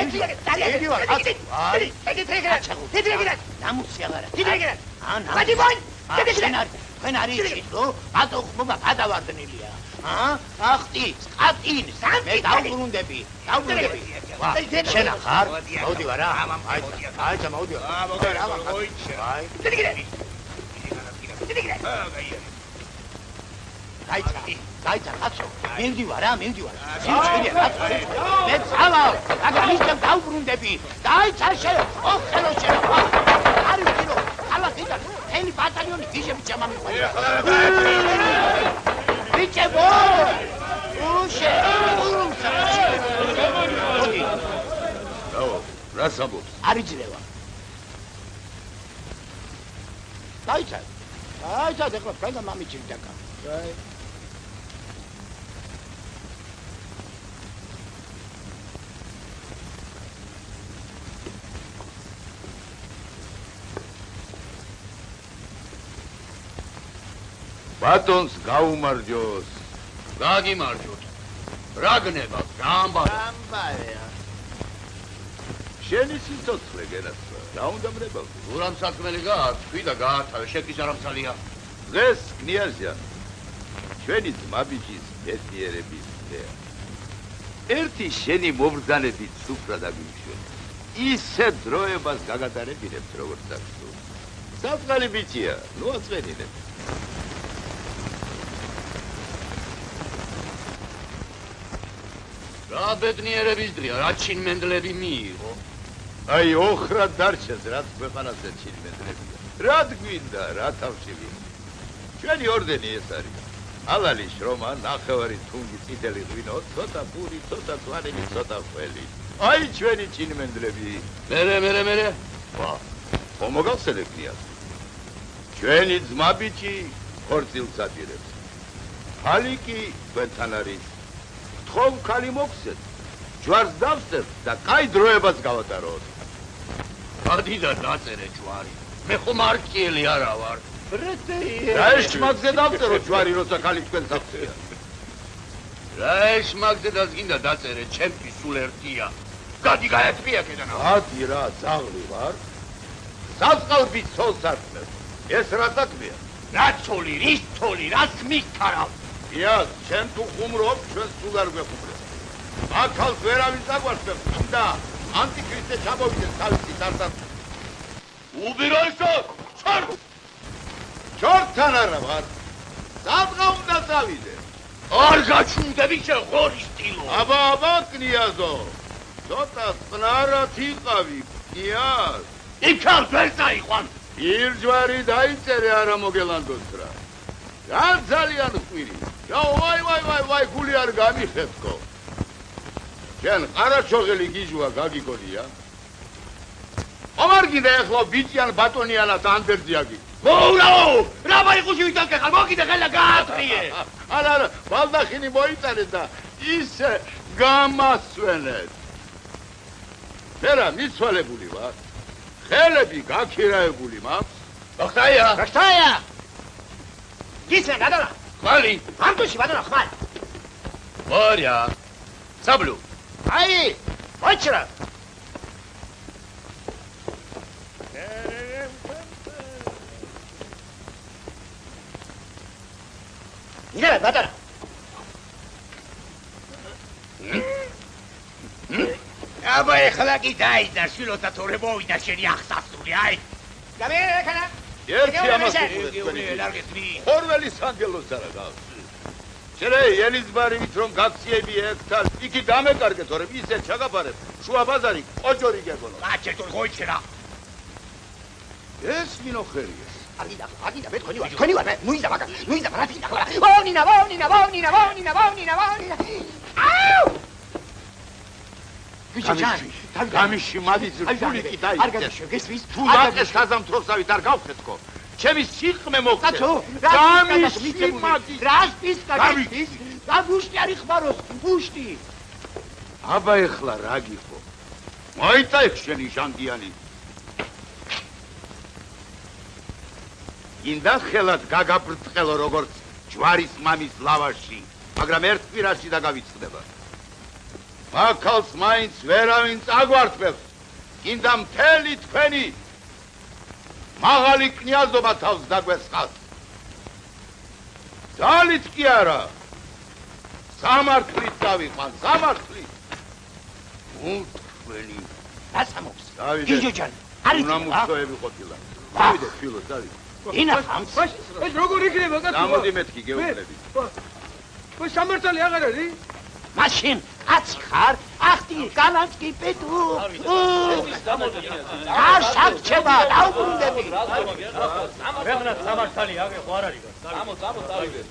ეს იგი დაიცა ვარ აი ეს იგი კიდე კიდე ნამუსი აღარა კიდე კიდე ან მადი ვაი კიდე კიდე ვენ არის ჩიტო ბატო ხმობა გადავარდნილია ა ახტი სკატინ მე დავბრუნდები დავბრუნდები ვა შენ ახარ მოდი ვარა აი აი მოდი აა მოდი რა მოიჩე აი დიდი კიდე დიდი კიდე გაიცა გაიცა კაცო მივდი ვარა მივდი ვარა სიმწირე კაცო მე წავალ აგა მისთან დავბრუნდები გაიცა შენ ო ხელო შენ არის კინო ალა კიდე ელი ბატალიონი გიჟები ჩამამიყვანე ბიჭებო უშე! ურუმცა მოდი რაო რას ამბობს არიძრევა გაიცა გაიცა ეხლა ფრენდა მამიჩი დაკა აი ბატონს გაუმარჯოს. გაგიმარჯოთ. რა გნება, გამბარ. ამბარეა შენი სიცოცხლე გენაცვა რა უნდა მრებავ გურამ საქმელი გააქვს, თქვი და გაათავე, შეკის არამცალია. დღეს კნიაზია ჩვენი ძმაბიჯის ბედნიერების დღეა ერთი შენი მობრძანებით სუფრა დაგიმშვენ ისე დროებას გაგატარებინებთ როგორც თუ საფხალი ბიჭია ნუ აწვენინებ რა ბედნიერების დღეა, რა ჩინმენდლები მიიღო. აი ოხრა დარჩეს რაც ქვეყანაზე ჩინმენდლებია რა გვინდა რა თავშივი? ჩვენი ორდენი ეს არის. ალალი შრომა ნახევარი თუნგი წითელი ღვინო ცოტა პური ცოტა თვალები ცოტა ყველი აი ჩვენი ჩინმენდლები. მერე მერე მერე. ვა ხომოგავსელებია ჩვენი ძმაბიჭი ხორცილს აპირებს ხალიკი თქვენთან არის თხომ ხალი მოგცეთ ჯვარს დავსებ და კაი დროებას გავატაროთ გადი და დაწერე ჯვარი. მე ხომ არკიელი არა ვარ. რა ეს მაგზე დავწერო ჯვარი როცა ხალი თქვენ საფცია რა ეს მაგზე დაზგინდა დაწერე, ჩემთვის სულ ერთია. გადი გაეთრია კედანა. ადი რა ძაღლი ვარ სასყალბი ცოლს ართმევ ეს რა საქმეა რა ცოლი, რის ცოლი, რას მიქარავ? ია ჩვენ თუ ხუმრობ ჩვენ სულ არ გვეხუმრებ. აქალ ვერავის დაგვარცხებ და ანტიქრისტე ჩამოვიდეს თავისი თარტან უბიროისო, ჩორ! ჩორთან არა ვარ. საბღა უნდა წავიდე. არ გაჩუნდები შენ ხორი სტილო. აბა აბა კნიაზო. ცოტა წნარად იყავი კნიაზ იქარ ვერ წაიყვან. ირჯვარი დაიწერე არა მოგელანდოს რა რა ძალიან ხვირი რა ვაი ვაი ვაი ვაი გული არ გამიხეთკო შენ ყარაჩოღელი გიჟვა გაგიგონია. ომარ გინდა ეხლა ბიჭიან ბატონიანად ანდერძიაგი მოულაო რა მაიყუში ვიტანკე ხარ? მოკიდე ხელა გაატრიე არა არა ბალდახინი მოიწარე და ისე გამასვენეთ. მერა მიცვალებული ვარ. ხელები გაქირაებული მაქვს. დოქტაია დოქტაია გისმე გადალა ხალი ამდუში ბატონო ხმალ ვარია საბლუ. აი ვაჩრა ირა ბატონო აბა ეხლა კი დაიძა შვილოთა თორე მოვიდა შენი ახსასული აი. გამერეკანა ერთი ამას ხორველი სანგელოს არა გავს შერე ელიზბარივით რომ გაქციები ერთად იქი დამეკარგე თორე ისე ჩაგაფარებ. შუა ბაზარი ყოჯორი გეგონო მაჩე თუ გოიჩერა ეს მინოხერია. აგიდა აგიდა მე თქვენი ვარ თქვენი ვარ მე ნუიზა მაგა ნუიზა რა თქმა უნდა ვაუნინა ვაუნინა ვაუნინა ვაუნინა ვაუნინა ვაუნინა აუ გამიში გამიში მადის ფული კი დაიწეს არ გამიშო გესმის? თუ დაკეს გაზამთროსავით არ გავხეთქო ჩემი სიყმე მოგწე კაცო გამიში მადის რას პის კაცის და ბუშტი არის ხმაროს? ბუშტი აბა ეხლა რა გიხო? მოიცა ეგ შენი ჟანგიანი ინდა ხელად გაგაბრწყელო როგორც ჯვარის მამის ლავაში მაგრამ ერთ კვირაში დაგავიწყდება მაქალს მაინც ვერავინ წაგვართმევს კიდა მთელი თქვენი მაღალი კნიაზობა თავს დაგვესხავს ძალით კი არა. სამართლით დავიყვან სამართლით. უთქვენი დასამობს. დავიდე. გიჯოჯან არის უნდა მუშაობები ყოფილა დავიდე ფილო დავიდე. ინა ხამს? ეს როგორ იქნება კაცო გამოდი მეთქი გეუბნები ой სამართალი აღარ არის მაშინ კაცი ხარ ახტი კალანსკი პეტუ არ შაქჩება დაუბრუნდები. ვეღნა სამართალი აგე ხო არ არის გამო გამო დავიდე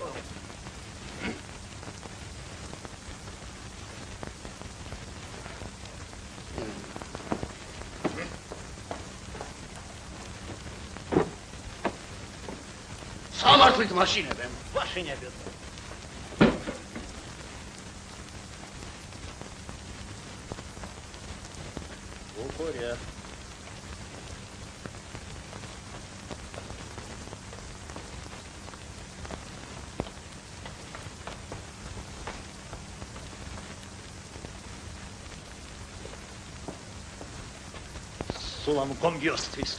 სამართლით მაშინებენ. მაშინებენ olur ya. Sulamo con Dio stesso.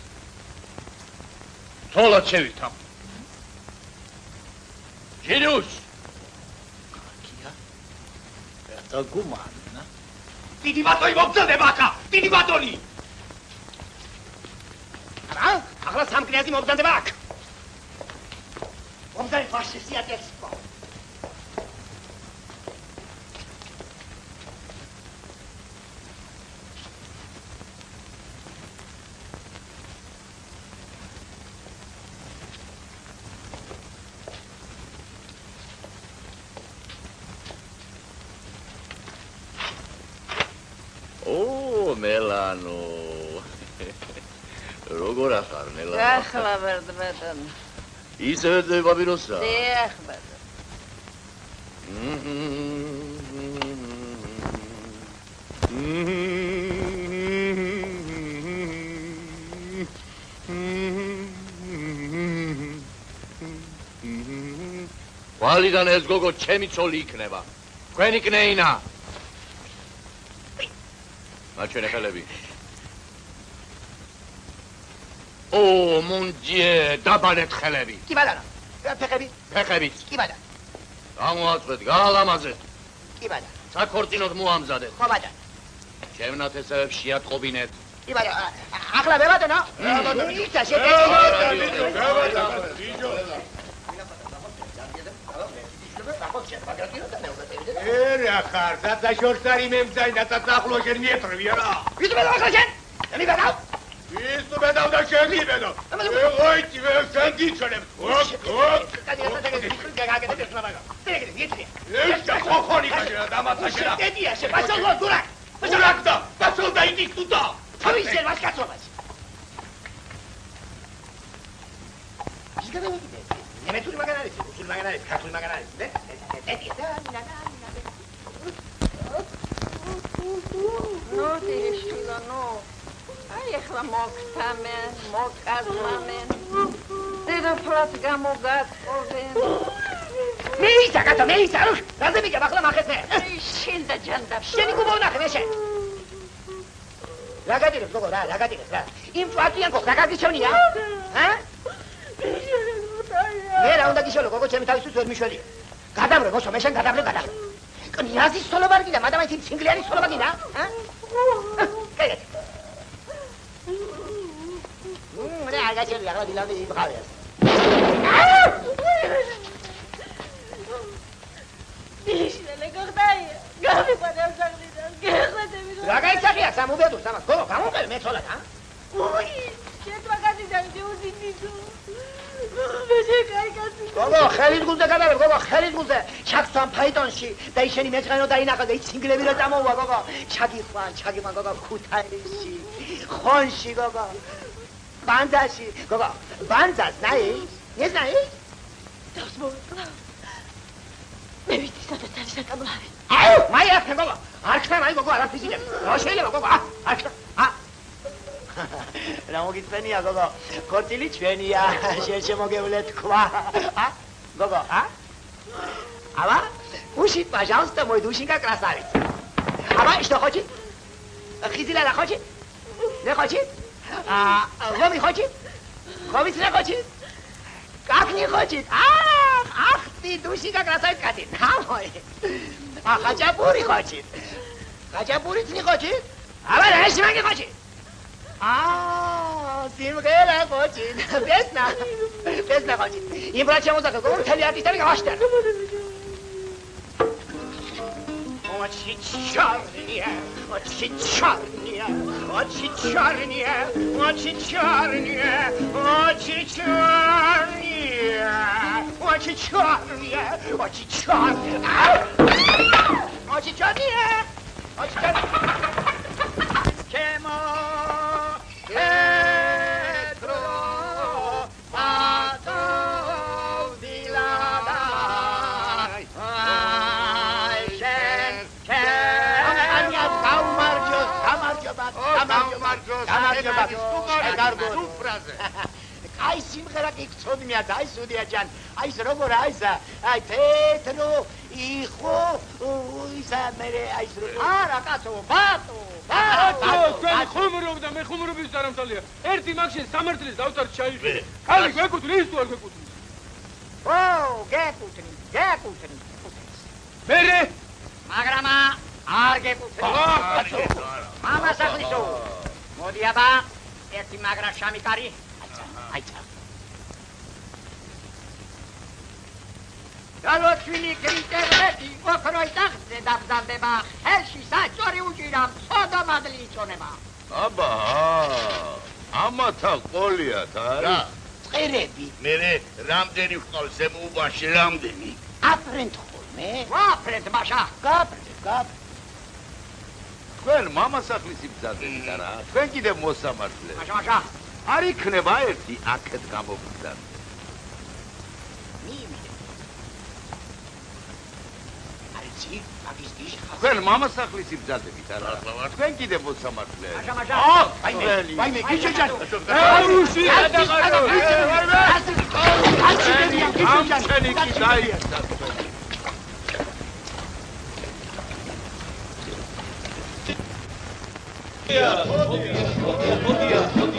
Sola cevitam. Genius! Kakija? Ja ta gumana. Vidi, ma to i vopca! დიდი ბატონი რა ახლა სამკრიაზი მოგზადება აქ. მომზადე ფაშისტი ატესკო ო მელანო როგორ ახარ მელანო ახლა ვერდ ბატონ ისევ დებაბიროსა დიახ ბატონ ვალიდან ეს გოგო ჩემი ცოლი იქნება თქვენი კნეინა მაჩვენე ხელები ო მონჯე დაბალეთ ხელები. კი ბატონო ფეხები? ფეხებიც კი ბატონო გამოაწვეთ გაალამაზეთ კი ბატონო საქორწინოდ მოამზადეთ. ხო ბატონო ჩემ ნათესავებს შეატყობინეთ. კი ბატონო ახლა მე ბატონო ისა შეგეძლო ერე ახარ და შორსარი მემძაინა და დახლოშერ მიეტრევია რა. ვიდ მე ახლა შენ! მე ბატონო თუ შეგიმენო ეგოიტი ვერ სანდიჩონებ ოკ ოკ. ეშა ხოხონი გაჟა დამათაშა ედია შეპასალო გურაკ გურაკ და პასალდა იტის თუდა თავისე მას კაცობას ისგადა მეკიდე ნემეთური მაგარ არის რუსული მაგარ არის ქართული მაგარ არის და ედია და ნა ნა ნა ნო დეშილანო აი ახლა მოგთამენ მოგკაზმამენ დედოფლად გამოგატყობენ მეიცა კატო მეიცა რუხ რაზე მიგებ ახლა მახეთე შენ და ჯანდა შენი გუბო ნახე მე შენ რა გადირებს გოგო რა რა გადირებს რა? იმ გოგო რა გაგიჩვენია ჰა? მე რა უნდა გიშოლო გოგო ჩემი თავისთვის ვერ მიშველი? გადაბრე მოსო მე შენ გადაბრე გადაბრე. კნიაზის სოლობა გიდა მაგრამ ის სინგლიანი სოლობა გიდა ჰა განაჩენი რა დილამდე იმყავიას. მიშნელე გხდაია. გამიყვანე სახლიდან, გეხვედები რა. რა გაიცახია სამუბედურს ამას? გოლო გამოყევ მეცოლად, ა? უი, შეთვაგაზიდან დიუზიტიტო. გოგო ხელიზგულზე გადავარ გოგო ხელიზგულზე ჩაგთან ფაიტონში და ისინი მეწყენო დაინახა და სინგლები რა წამოვა გოგო ჩაგიყვან ჩაგიყვან გოგო ქუთაისში ხონში გოგო Bandashi. Guck mal, Bandas, nein. Jetzt nein. Das muss blau. მე ვიცი სადაც არის საკამლავი. აუ, მაი აქ გოგო. არ ხარ აი გოგო, არაფერი შეიძლება. რა შეიძლება გოგო? არ ხარ. ა რა მოგიწვენია გოგო? ქორწილი ჩვენია. შენ შემოგევლე თქვა. ა გოგო, ა? აბა, уши, пожалуйста, мой душенька красавец. Აბა, что хочешь? Хизила, хочешь? Не хочешь? а ломи хочет ломить не хочет как не хочет ах ах ты душенька красавица катин на мой а хачапури хочет хачапури не хочет აბა რა შემაგე хочет აა, სიმღერა ხოჭი, პესნა. პესნა ხოჭი. იმ რა შემოძახე, როგორ თელი არტისტები გავაშტერე. очечарния, очечарния, очечарния, очечарния, очечарния, очечарния, очечарния. აი ეს როგორ აი ეს აი პეტრო იხო ისა მე აი ეს არა კაცო ბატო ბატო თქვენ ხუმრობ და მე ხუმრობის ძარამთალია ერთი მაგშენ სამართლის დავთარ ჩაიშვი კალი გეკუთვნი ის თუ არ გეკუთვნი ო გეკუთვნი გეკუთვნი მერე მაგრამ არ გეკუთვნი მამა სახლისო მოდი აბა ერთი მაგრა შამიკარი აიცა გალოჩვილი კრიტერები ოქროი ტახტზე დაბზარდება ხელში საჭორი უჭირა სოდა მადლი იწონება. აბა ამათა ყოლიათ რა არის წერები მე რამდენი ვყავს ზემო უბანში რამდენი? აფრენთ ხოლმე. ვაფრენთ მაშა გაფრენთ გაფ თქვენ მამასახლის იბძადებით არა? თქვენ კიდე მოსამართლე. მაშა მაშა არ იქნება ერთი აქეთ გამოგდან თქვენ მამასახლის იბრძადებით არა თქვენ კიდე მოსამართლე აჰ აიმე აიმე გიჩეჯანი არუში გადაღარული ამ შენი კი დაიწყა თქვენ მოდია მოდია მოდია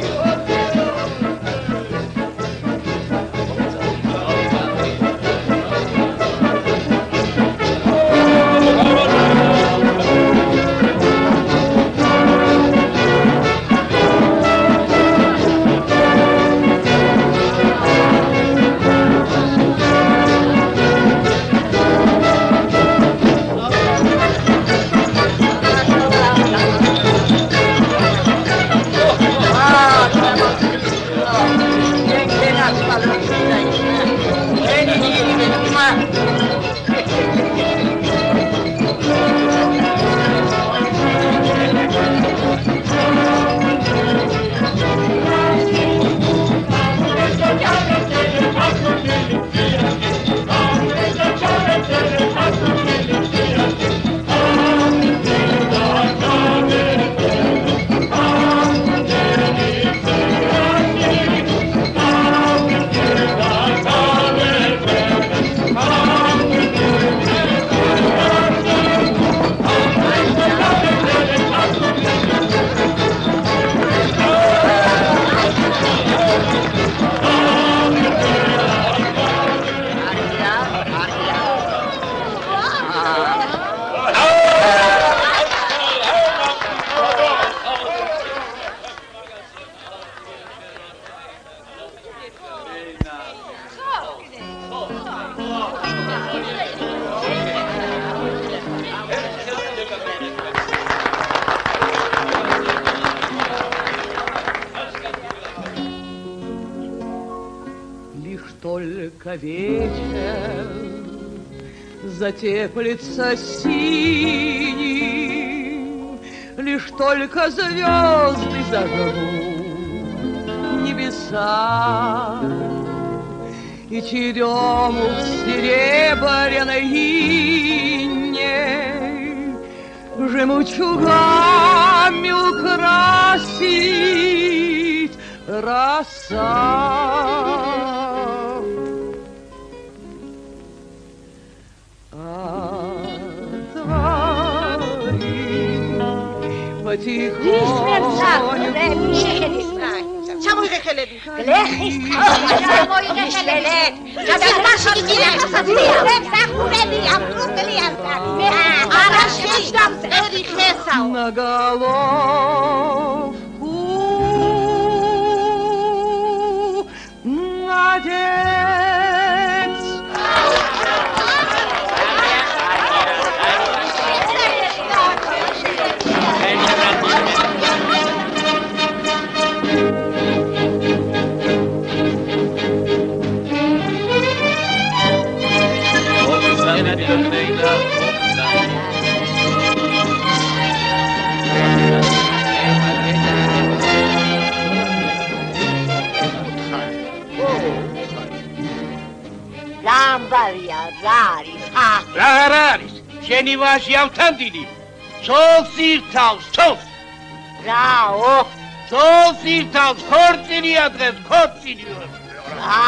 затеплится синим, Лишь только звезды зажгут небеса И черему в серебряной инне Жемчугами украсить роса. ჩამოიღე ხელები. გლეხის ჩამოიღე ხელები. გადაგმარში გიძინე. საფურები აპრუტლიან. არა შეჭდამ წერი ხესაო. На შენი ვაჟი ავთანდინი. ცოლს ირთავს, ცოლს. რაო? ცოლს ირთავს, ქორწინია დღეს, ქორწინია. რა?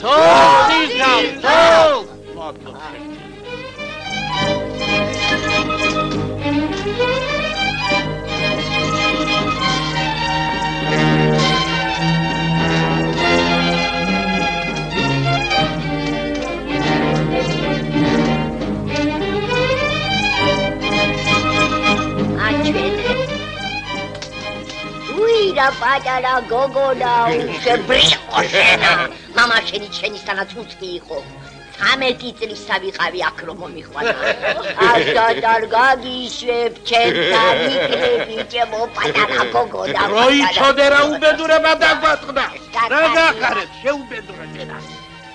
ცოლს ირთავს, ცოლს. უი რა პატარა გოგონა უშებრიყო შენა. мама შენი შენისთანაც უცხი იყო. 13 წლის სავიყავი აქ რომ მომიხვანა. აშა დარგაგიშვებ ჩემთან იქნები ჩემო პატარა გოგონა. როიცოდე რა უბედურება დაგვაწყდა. რა გახარეთ, შეუბედურა შენა.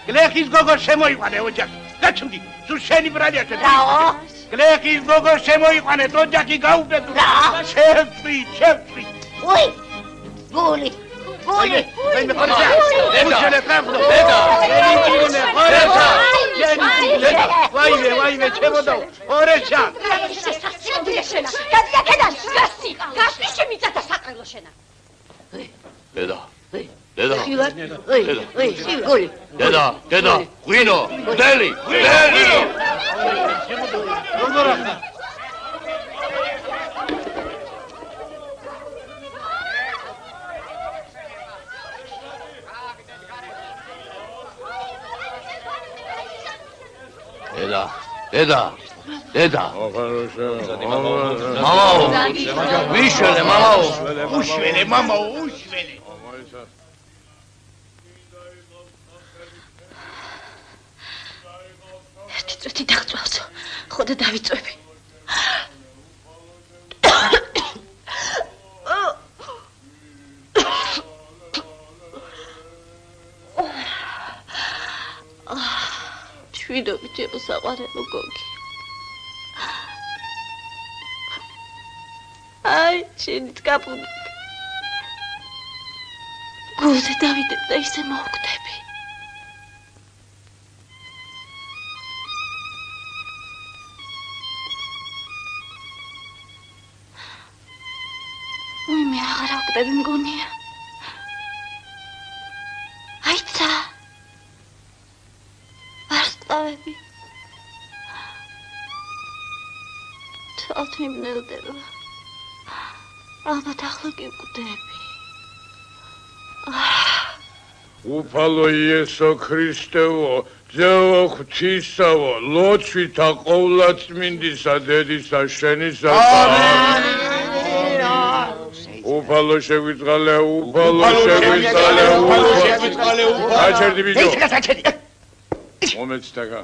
გლეხის გოგო შემოიყვანე ოჯახი. გაჩნდი, სულ შენი ბრალია შენ. რაო? გლეხის გოგო შემოიყვანე, ოჯახი გაუბედურა. შევწვი, შევწვი. უი! გული! გული! აი მე ხორეშა. ემუშელე ტრაფლო. დედა. შენი ძილე ხორეშა. შენი ძილე. ვაიმე, ვაიმე, ჩემოდო. ხორეშა. სასწრაფია შენა. გადია კედან. გასი. გასი შემიწადა საყრელო შენა. დედა. დედა. ხილარ. უი! უი! გული! დედა, დედა. ღვინო, გდელი, გდელი. როგორ ახლა? დედა, დედა, დედა. მამაო, ვიშველე, მამაო. უშველე მამაო უშველე ერთი წუთი დაგწევს. ხოდა დავიწვევი. ჩემო საყვარელო გოგი. აი, შენი წკაპუნი. გულზე დავიდებ და ისე მოვკვდები. უი მე აღარ ავკვდები მგონია. კი ვკვდები. უფალო იესო ქრისტეო ძეო ღვთისაო ლოცვითა ყოვლადწმინდისა დედისა შენისა უფალო შეგვიწყალე უფალო შეგვიწყალე უფალო შეგვიწყალე უფალო. აჩერდი ბიჭო. საჩერდი მომეცდაგა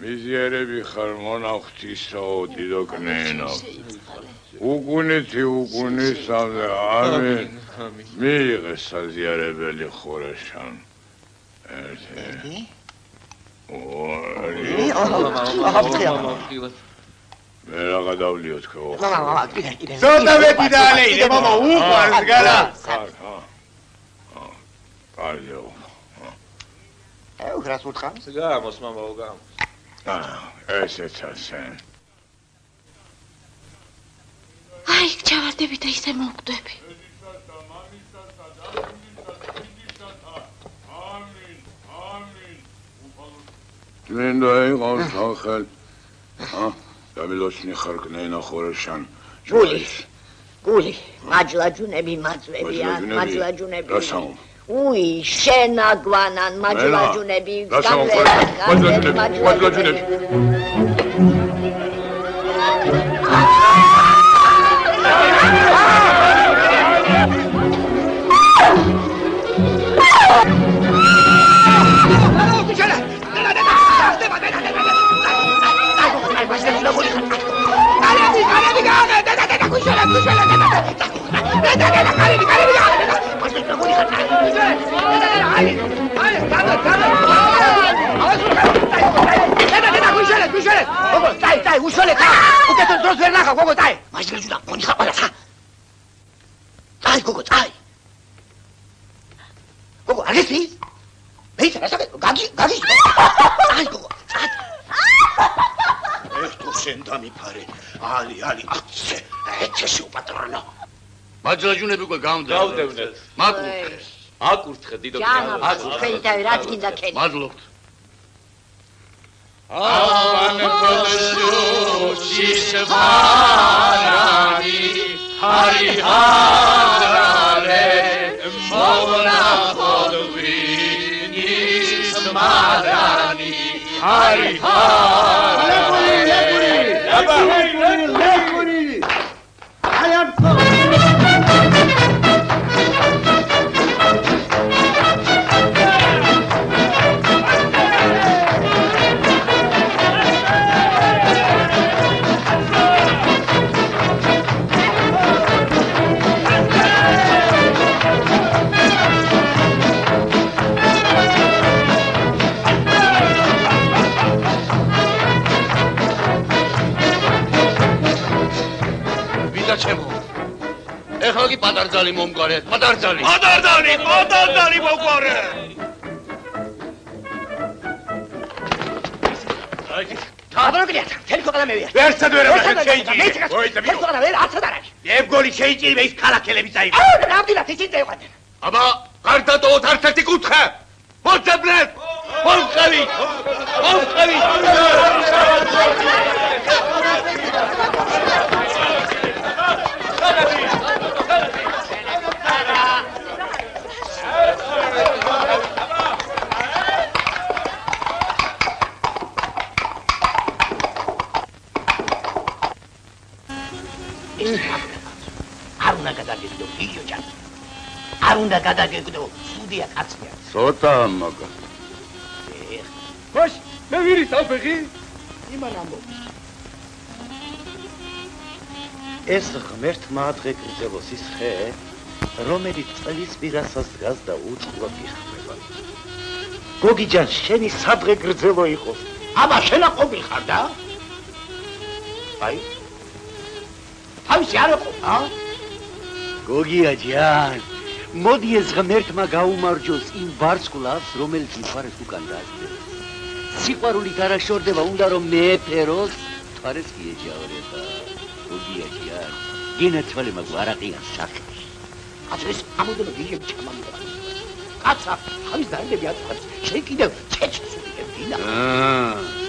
მიზიერები ხარ მონა ღვთისაო დიდოკნენო უგუნეთი უგუნისამდე ამენ მიიღე საზიარებელი ხურეშან ერთი ორი მე რა გადავლიოთ ხო მამა მამა კიდე კიდე ცოტა მეტი დაალეიდე მამა უყვარს გარა ხარ ხა კარგია ეუ გრას უთხრა გამოს მამაო გამოს აა ესეც ასე აი ჩავარდები და ისე მოვკვდები წმინდა იყოს სახელ ა დამილოჩნი ხარკნენა ხორეშან გული გული მაჯლაჯუნები მაძვებიან მაჯლაჯუნები. მაჯლაჯუნები რასაო? უი შენა გვანან მაჯლაჯუნები რასაო მაჯლაჯუნები მაჯლაჯუნები გოგო დაი დაი უშოლე და უკეთო დროს ვერ ნახავ გოგო დაი მაჟი ჯუდა მონი ხა ყველა ხა დაი გოგო დაი გოგო აგეთი მეც რა საკეთო გაგი გაგი დაი გოგო ეს თუ შენ დამიფარე ალი ალი აცე ეცეში უპატრონო მაჯლაჯუნები უკვე გამდა გავდევნეთ მაკურთხეს აკურთხე დიდო ჯანა თქვენი თავი რაც გინდა ქენი მადლობთ. ავან ფოდშუშის ფარანი ჰარი ჰარალე მოვნა ხოდვინის მარანი ჰარი ჰარალე კი პატარძალი მომგვარე პატარძალი. პატარდალი მოყარე აბანოკია თელი ქვეყანა მევია ვერცად ვერ ამახეთ შეიჭირე ოი თელი ქვეყანა ვერ არც არ არის ებგოლი შეიჭირე ის ქალაქელები წაიღო. აუ რამდენად ისიც ეყვანენ აბა გარდატოვოთ არც ერთი კუთხე. მოწებნეთ მომხევი მომხევი ვიდეო ჯან არ უნდა გადაგეკიდო სუდია კაცია. ცოტა მაგა ხოშ მე ვირი საფეხი იმან ამბობ. ეს ღმერთმა ადღე გრძელოს ის ხე რომელიც წლის პირასაც დგას და უწყლოდ იხმება გოგიჯან შენი სადღე გრძელო იყოს აბა შენა ყოფილ ხარ და? აი თავისი არ იყო ა გოგია ჯან მოდი ეს ღმერთმა გაუმარჯოს იმ ვარსკვლავს რომელიც იფარეს უკან დაასწრებს სიყვარული გარაშორდება უნდა რომ მეფეროს თვარეს კი ეჯავრება გოგია ჯან გინაცვალე მაგ ვარაყიან სახეს კაცის ამოდენო გიგები ჩამამდა კაცა ამის დაიდები აწუხებს შენ კიდევ ჩეჩს უდებ დინა აა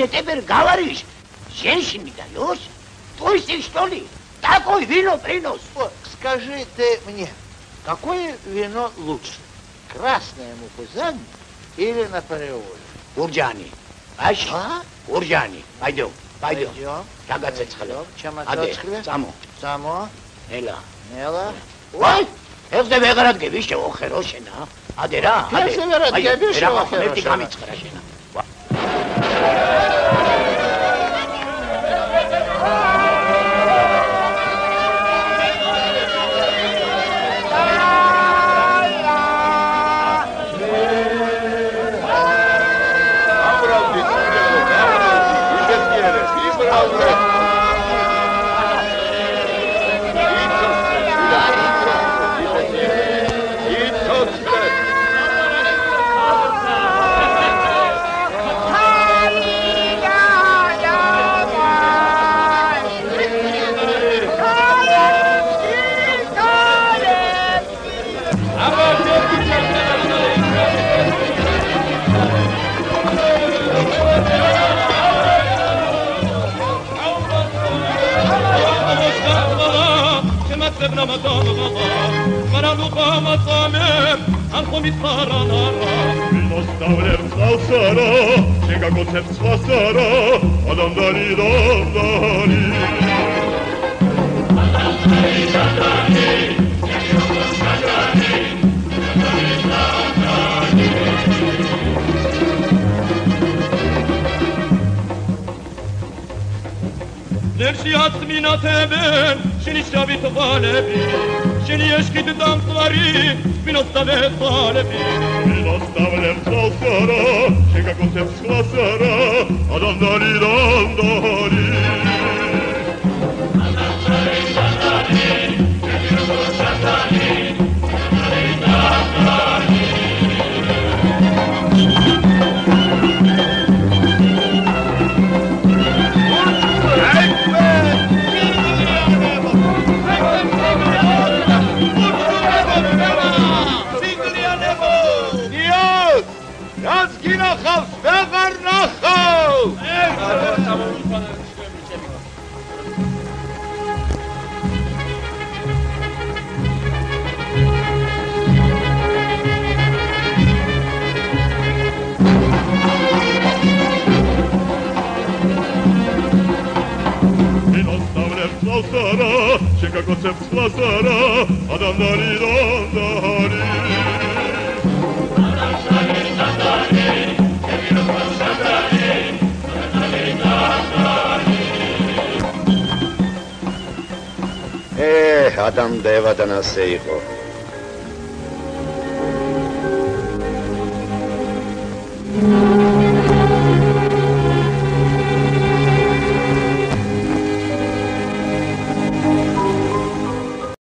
мне теперь говоришь, женщин не даешь? Твой что ли? Такой вино принес. Вот, скажи ты мне, какое вино лучше? Красное мукузань или наполеон? Урджани. Аш? Урджани. Пойдем, пойдем. Пойдем. Кагацецхле. Чем Аде, отцоцхле? Само. Само. Эла. Нела. Ой, ეხზე ვეღარად გევიშევო ხერო შენა. ადე რა, ადე. ეხზე ვეღარად აი, გევიშევო რა, ხერო ერთი შენა. გამიცხრა Eşkidi dansları bir nokta ve talebi ეკაკოცებ წყლას არა ადამიანი დანდარი ე ადამ და ევადან ასე იყო